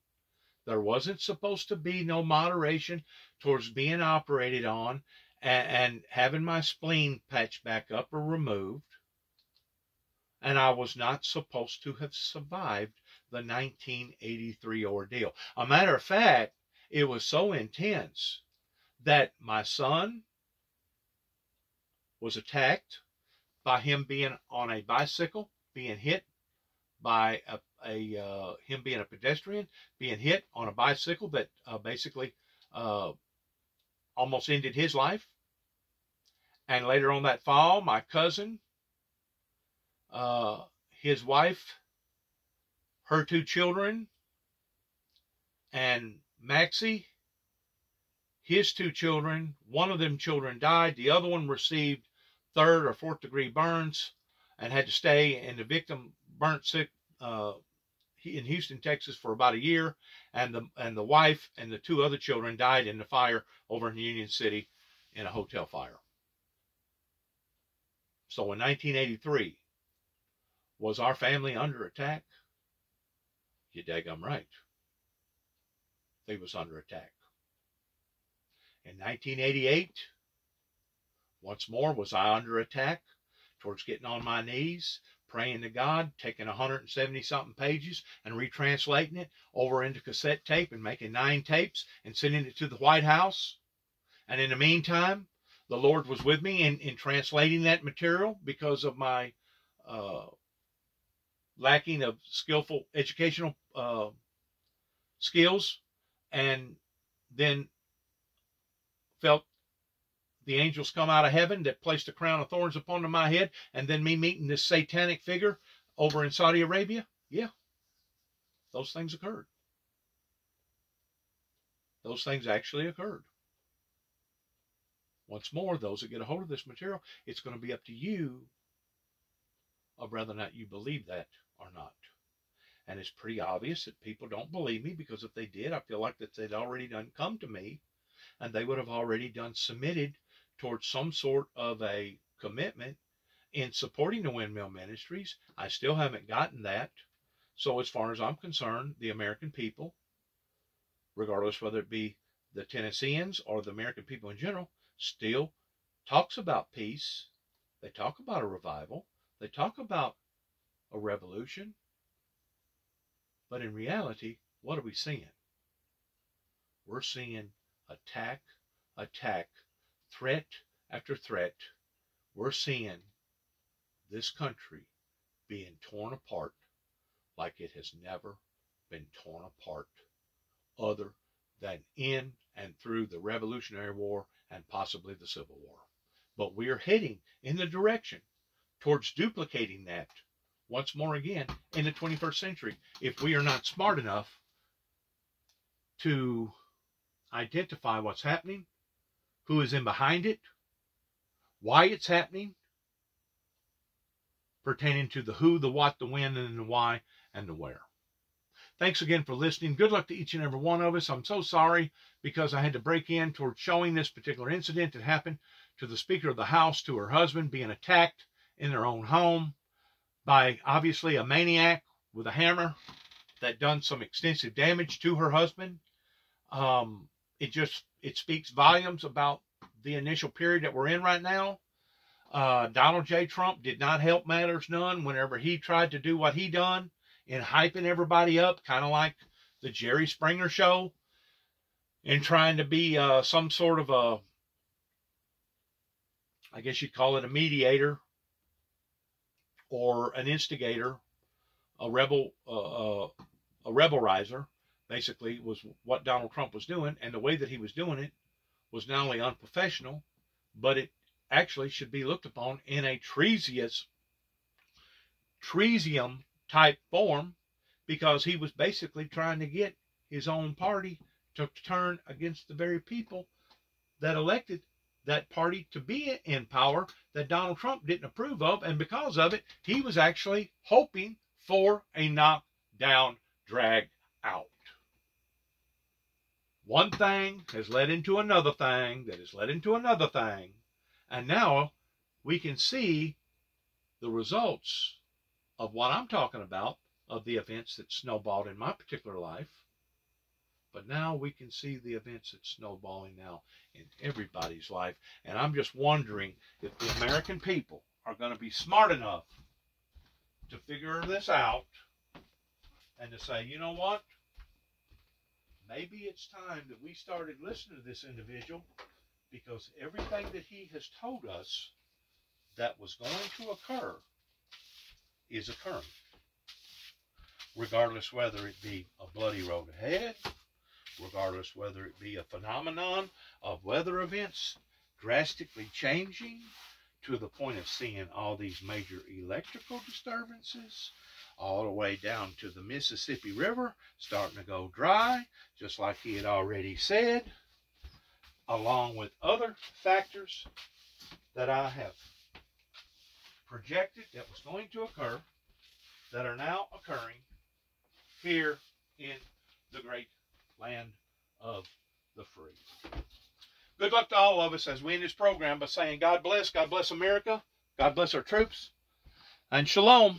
There wasn't supposed to be no moderation towards being operated on and, and having my spleen patched back up or removed. And I was not supposed to have survived the 1983 ordeal. A matter of fact, it was so intense that my son was attacked by him being on a bicycle, being hit by a, a uh, him being a pedestrian, being hit on a bicycle that uh, basically uh, almost ended his life. And later on that fall, my cousin, uh, his wife, her two children, and Maxie, his two children, one of them children died. The other one received third or fourth degree burns and had to stay in the victim burnt sick uh, in Houston, Texas, for about a year, and the and the wife and the two other children died in the fire over in Union City in a hotel fire. So in 1983, was our family under attack? You daggum right. They was under attack. In 1988, once more was I under attack towards getting on my knees, praying to God, taking 170 something pages and retranslating it over into cassette tape and making nine tapes and sending it to the White House. And in the meantime, the Lord was with me in, in translating that material because of my uh, lacking of skillful educational uh, skills. And then felt the angels come out of heaven that placed a crown of thorns upon my head, and then me meeting this satanic figure over in Saudi Arabia? Yeah, those things occurred. Those things actually occurred. Once more, those that get a hold of this material, it's going to be up to you of whether or not you believe that or not. And it's pretty obvious that people don't believe me because if they did, I feel like that they'd already done come to me and they would have already done submitted towards some sort of a commitment in supporting the windmill ministries. I still haven't gotten that. So, as far as I'm concerned, the American people, regardless whether it be the Tennesseans or the American people in general, still talks about peace They talk about a revival. They talk about a revolution. But in reality, what are we seeing? We're seeing attack, attack, threat after threat. We're seeing this country being torn apart like it has never been torn apart other than in and through the Revolutionary War and possibly the Civil War. But we are heading in the direction towards duplicating that once more again in the 21st century if we are not smart enough to identify what's happening, who is in behind it, why it's happening, pertaining to the who, the what, the when, and the why, and the where. Thanks again for listening. Good luck to each and every one of us. I'm so sorry because I had to break in towards showing this particular incident that happened to the Speaker of the House, to her husband being attacked in their own home by obviously a maniac with a hammer that done some extensive damage to her husband. Um, it just it speaks volumes about the initial period that we're in right now. Uh, Donald J. Trump did not help matters none whenever he tried to do what he done in hyping everybody up, kind of like the Jerry Springer show, and trying to be uh, some sort of a, I guess you'd call it a mediator or an instigator, a rebel, uh, uh, a rebel riser, basically was what Donald Trump was doing, and the way that he was doing it was not only unprofessional, but it actually should be looked upon in a treasonous, treason type form, because he was basically trying to get his own party to turn against the very people that elected that party to be in power that Donald Trump didn't approve of. And because of it, he was actually hoping for a knockdown, drag out. One thing has led into another thing that has led into another thing. And now we can see the results of what I'm talking about, of the events that snowballed in my particular life. But now we can see the events that's snowballing now in everybody's life. And I'm just wondering if the American people are going to be smart enough to figure this out and to say, you know what? Maybe it's time that we started listening to this individual because everything that he has told us that was going to occur is occurring. Regardless whether it be a bloody road ahead, regardless whether it be a phenomenon of weather events drastically changing to the point of seeing all these major electrical disturbances, all the way down to the Mississippi River starting to go dry, just like he had already said, along with other factors that I have projected that was going to occur that are now occurring here in the great land of the free. Good luck to all of us as we end this program by saying, God bless, God bless America, God bless our troops, and shalom.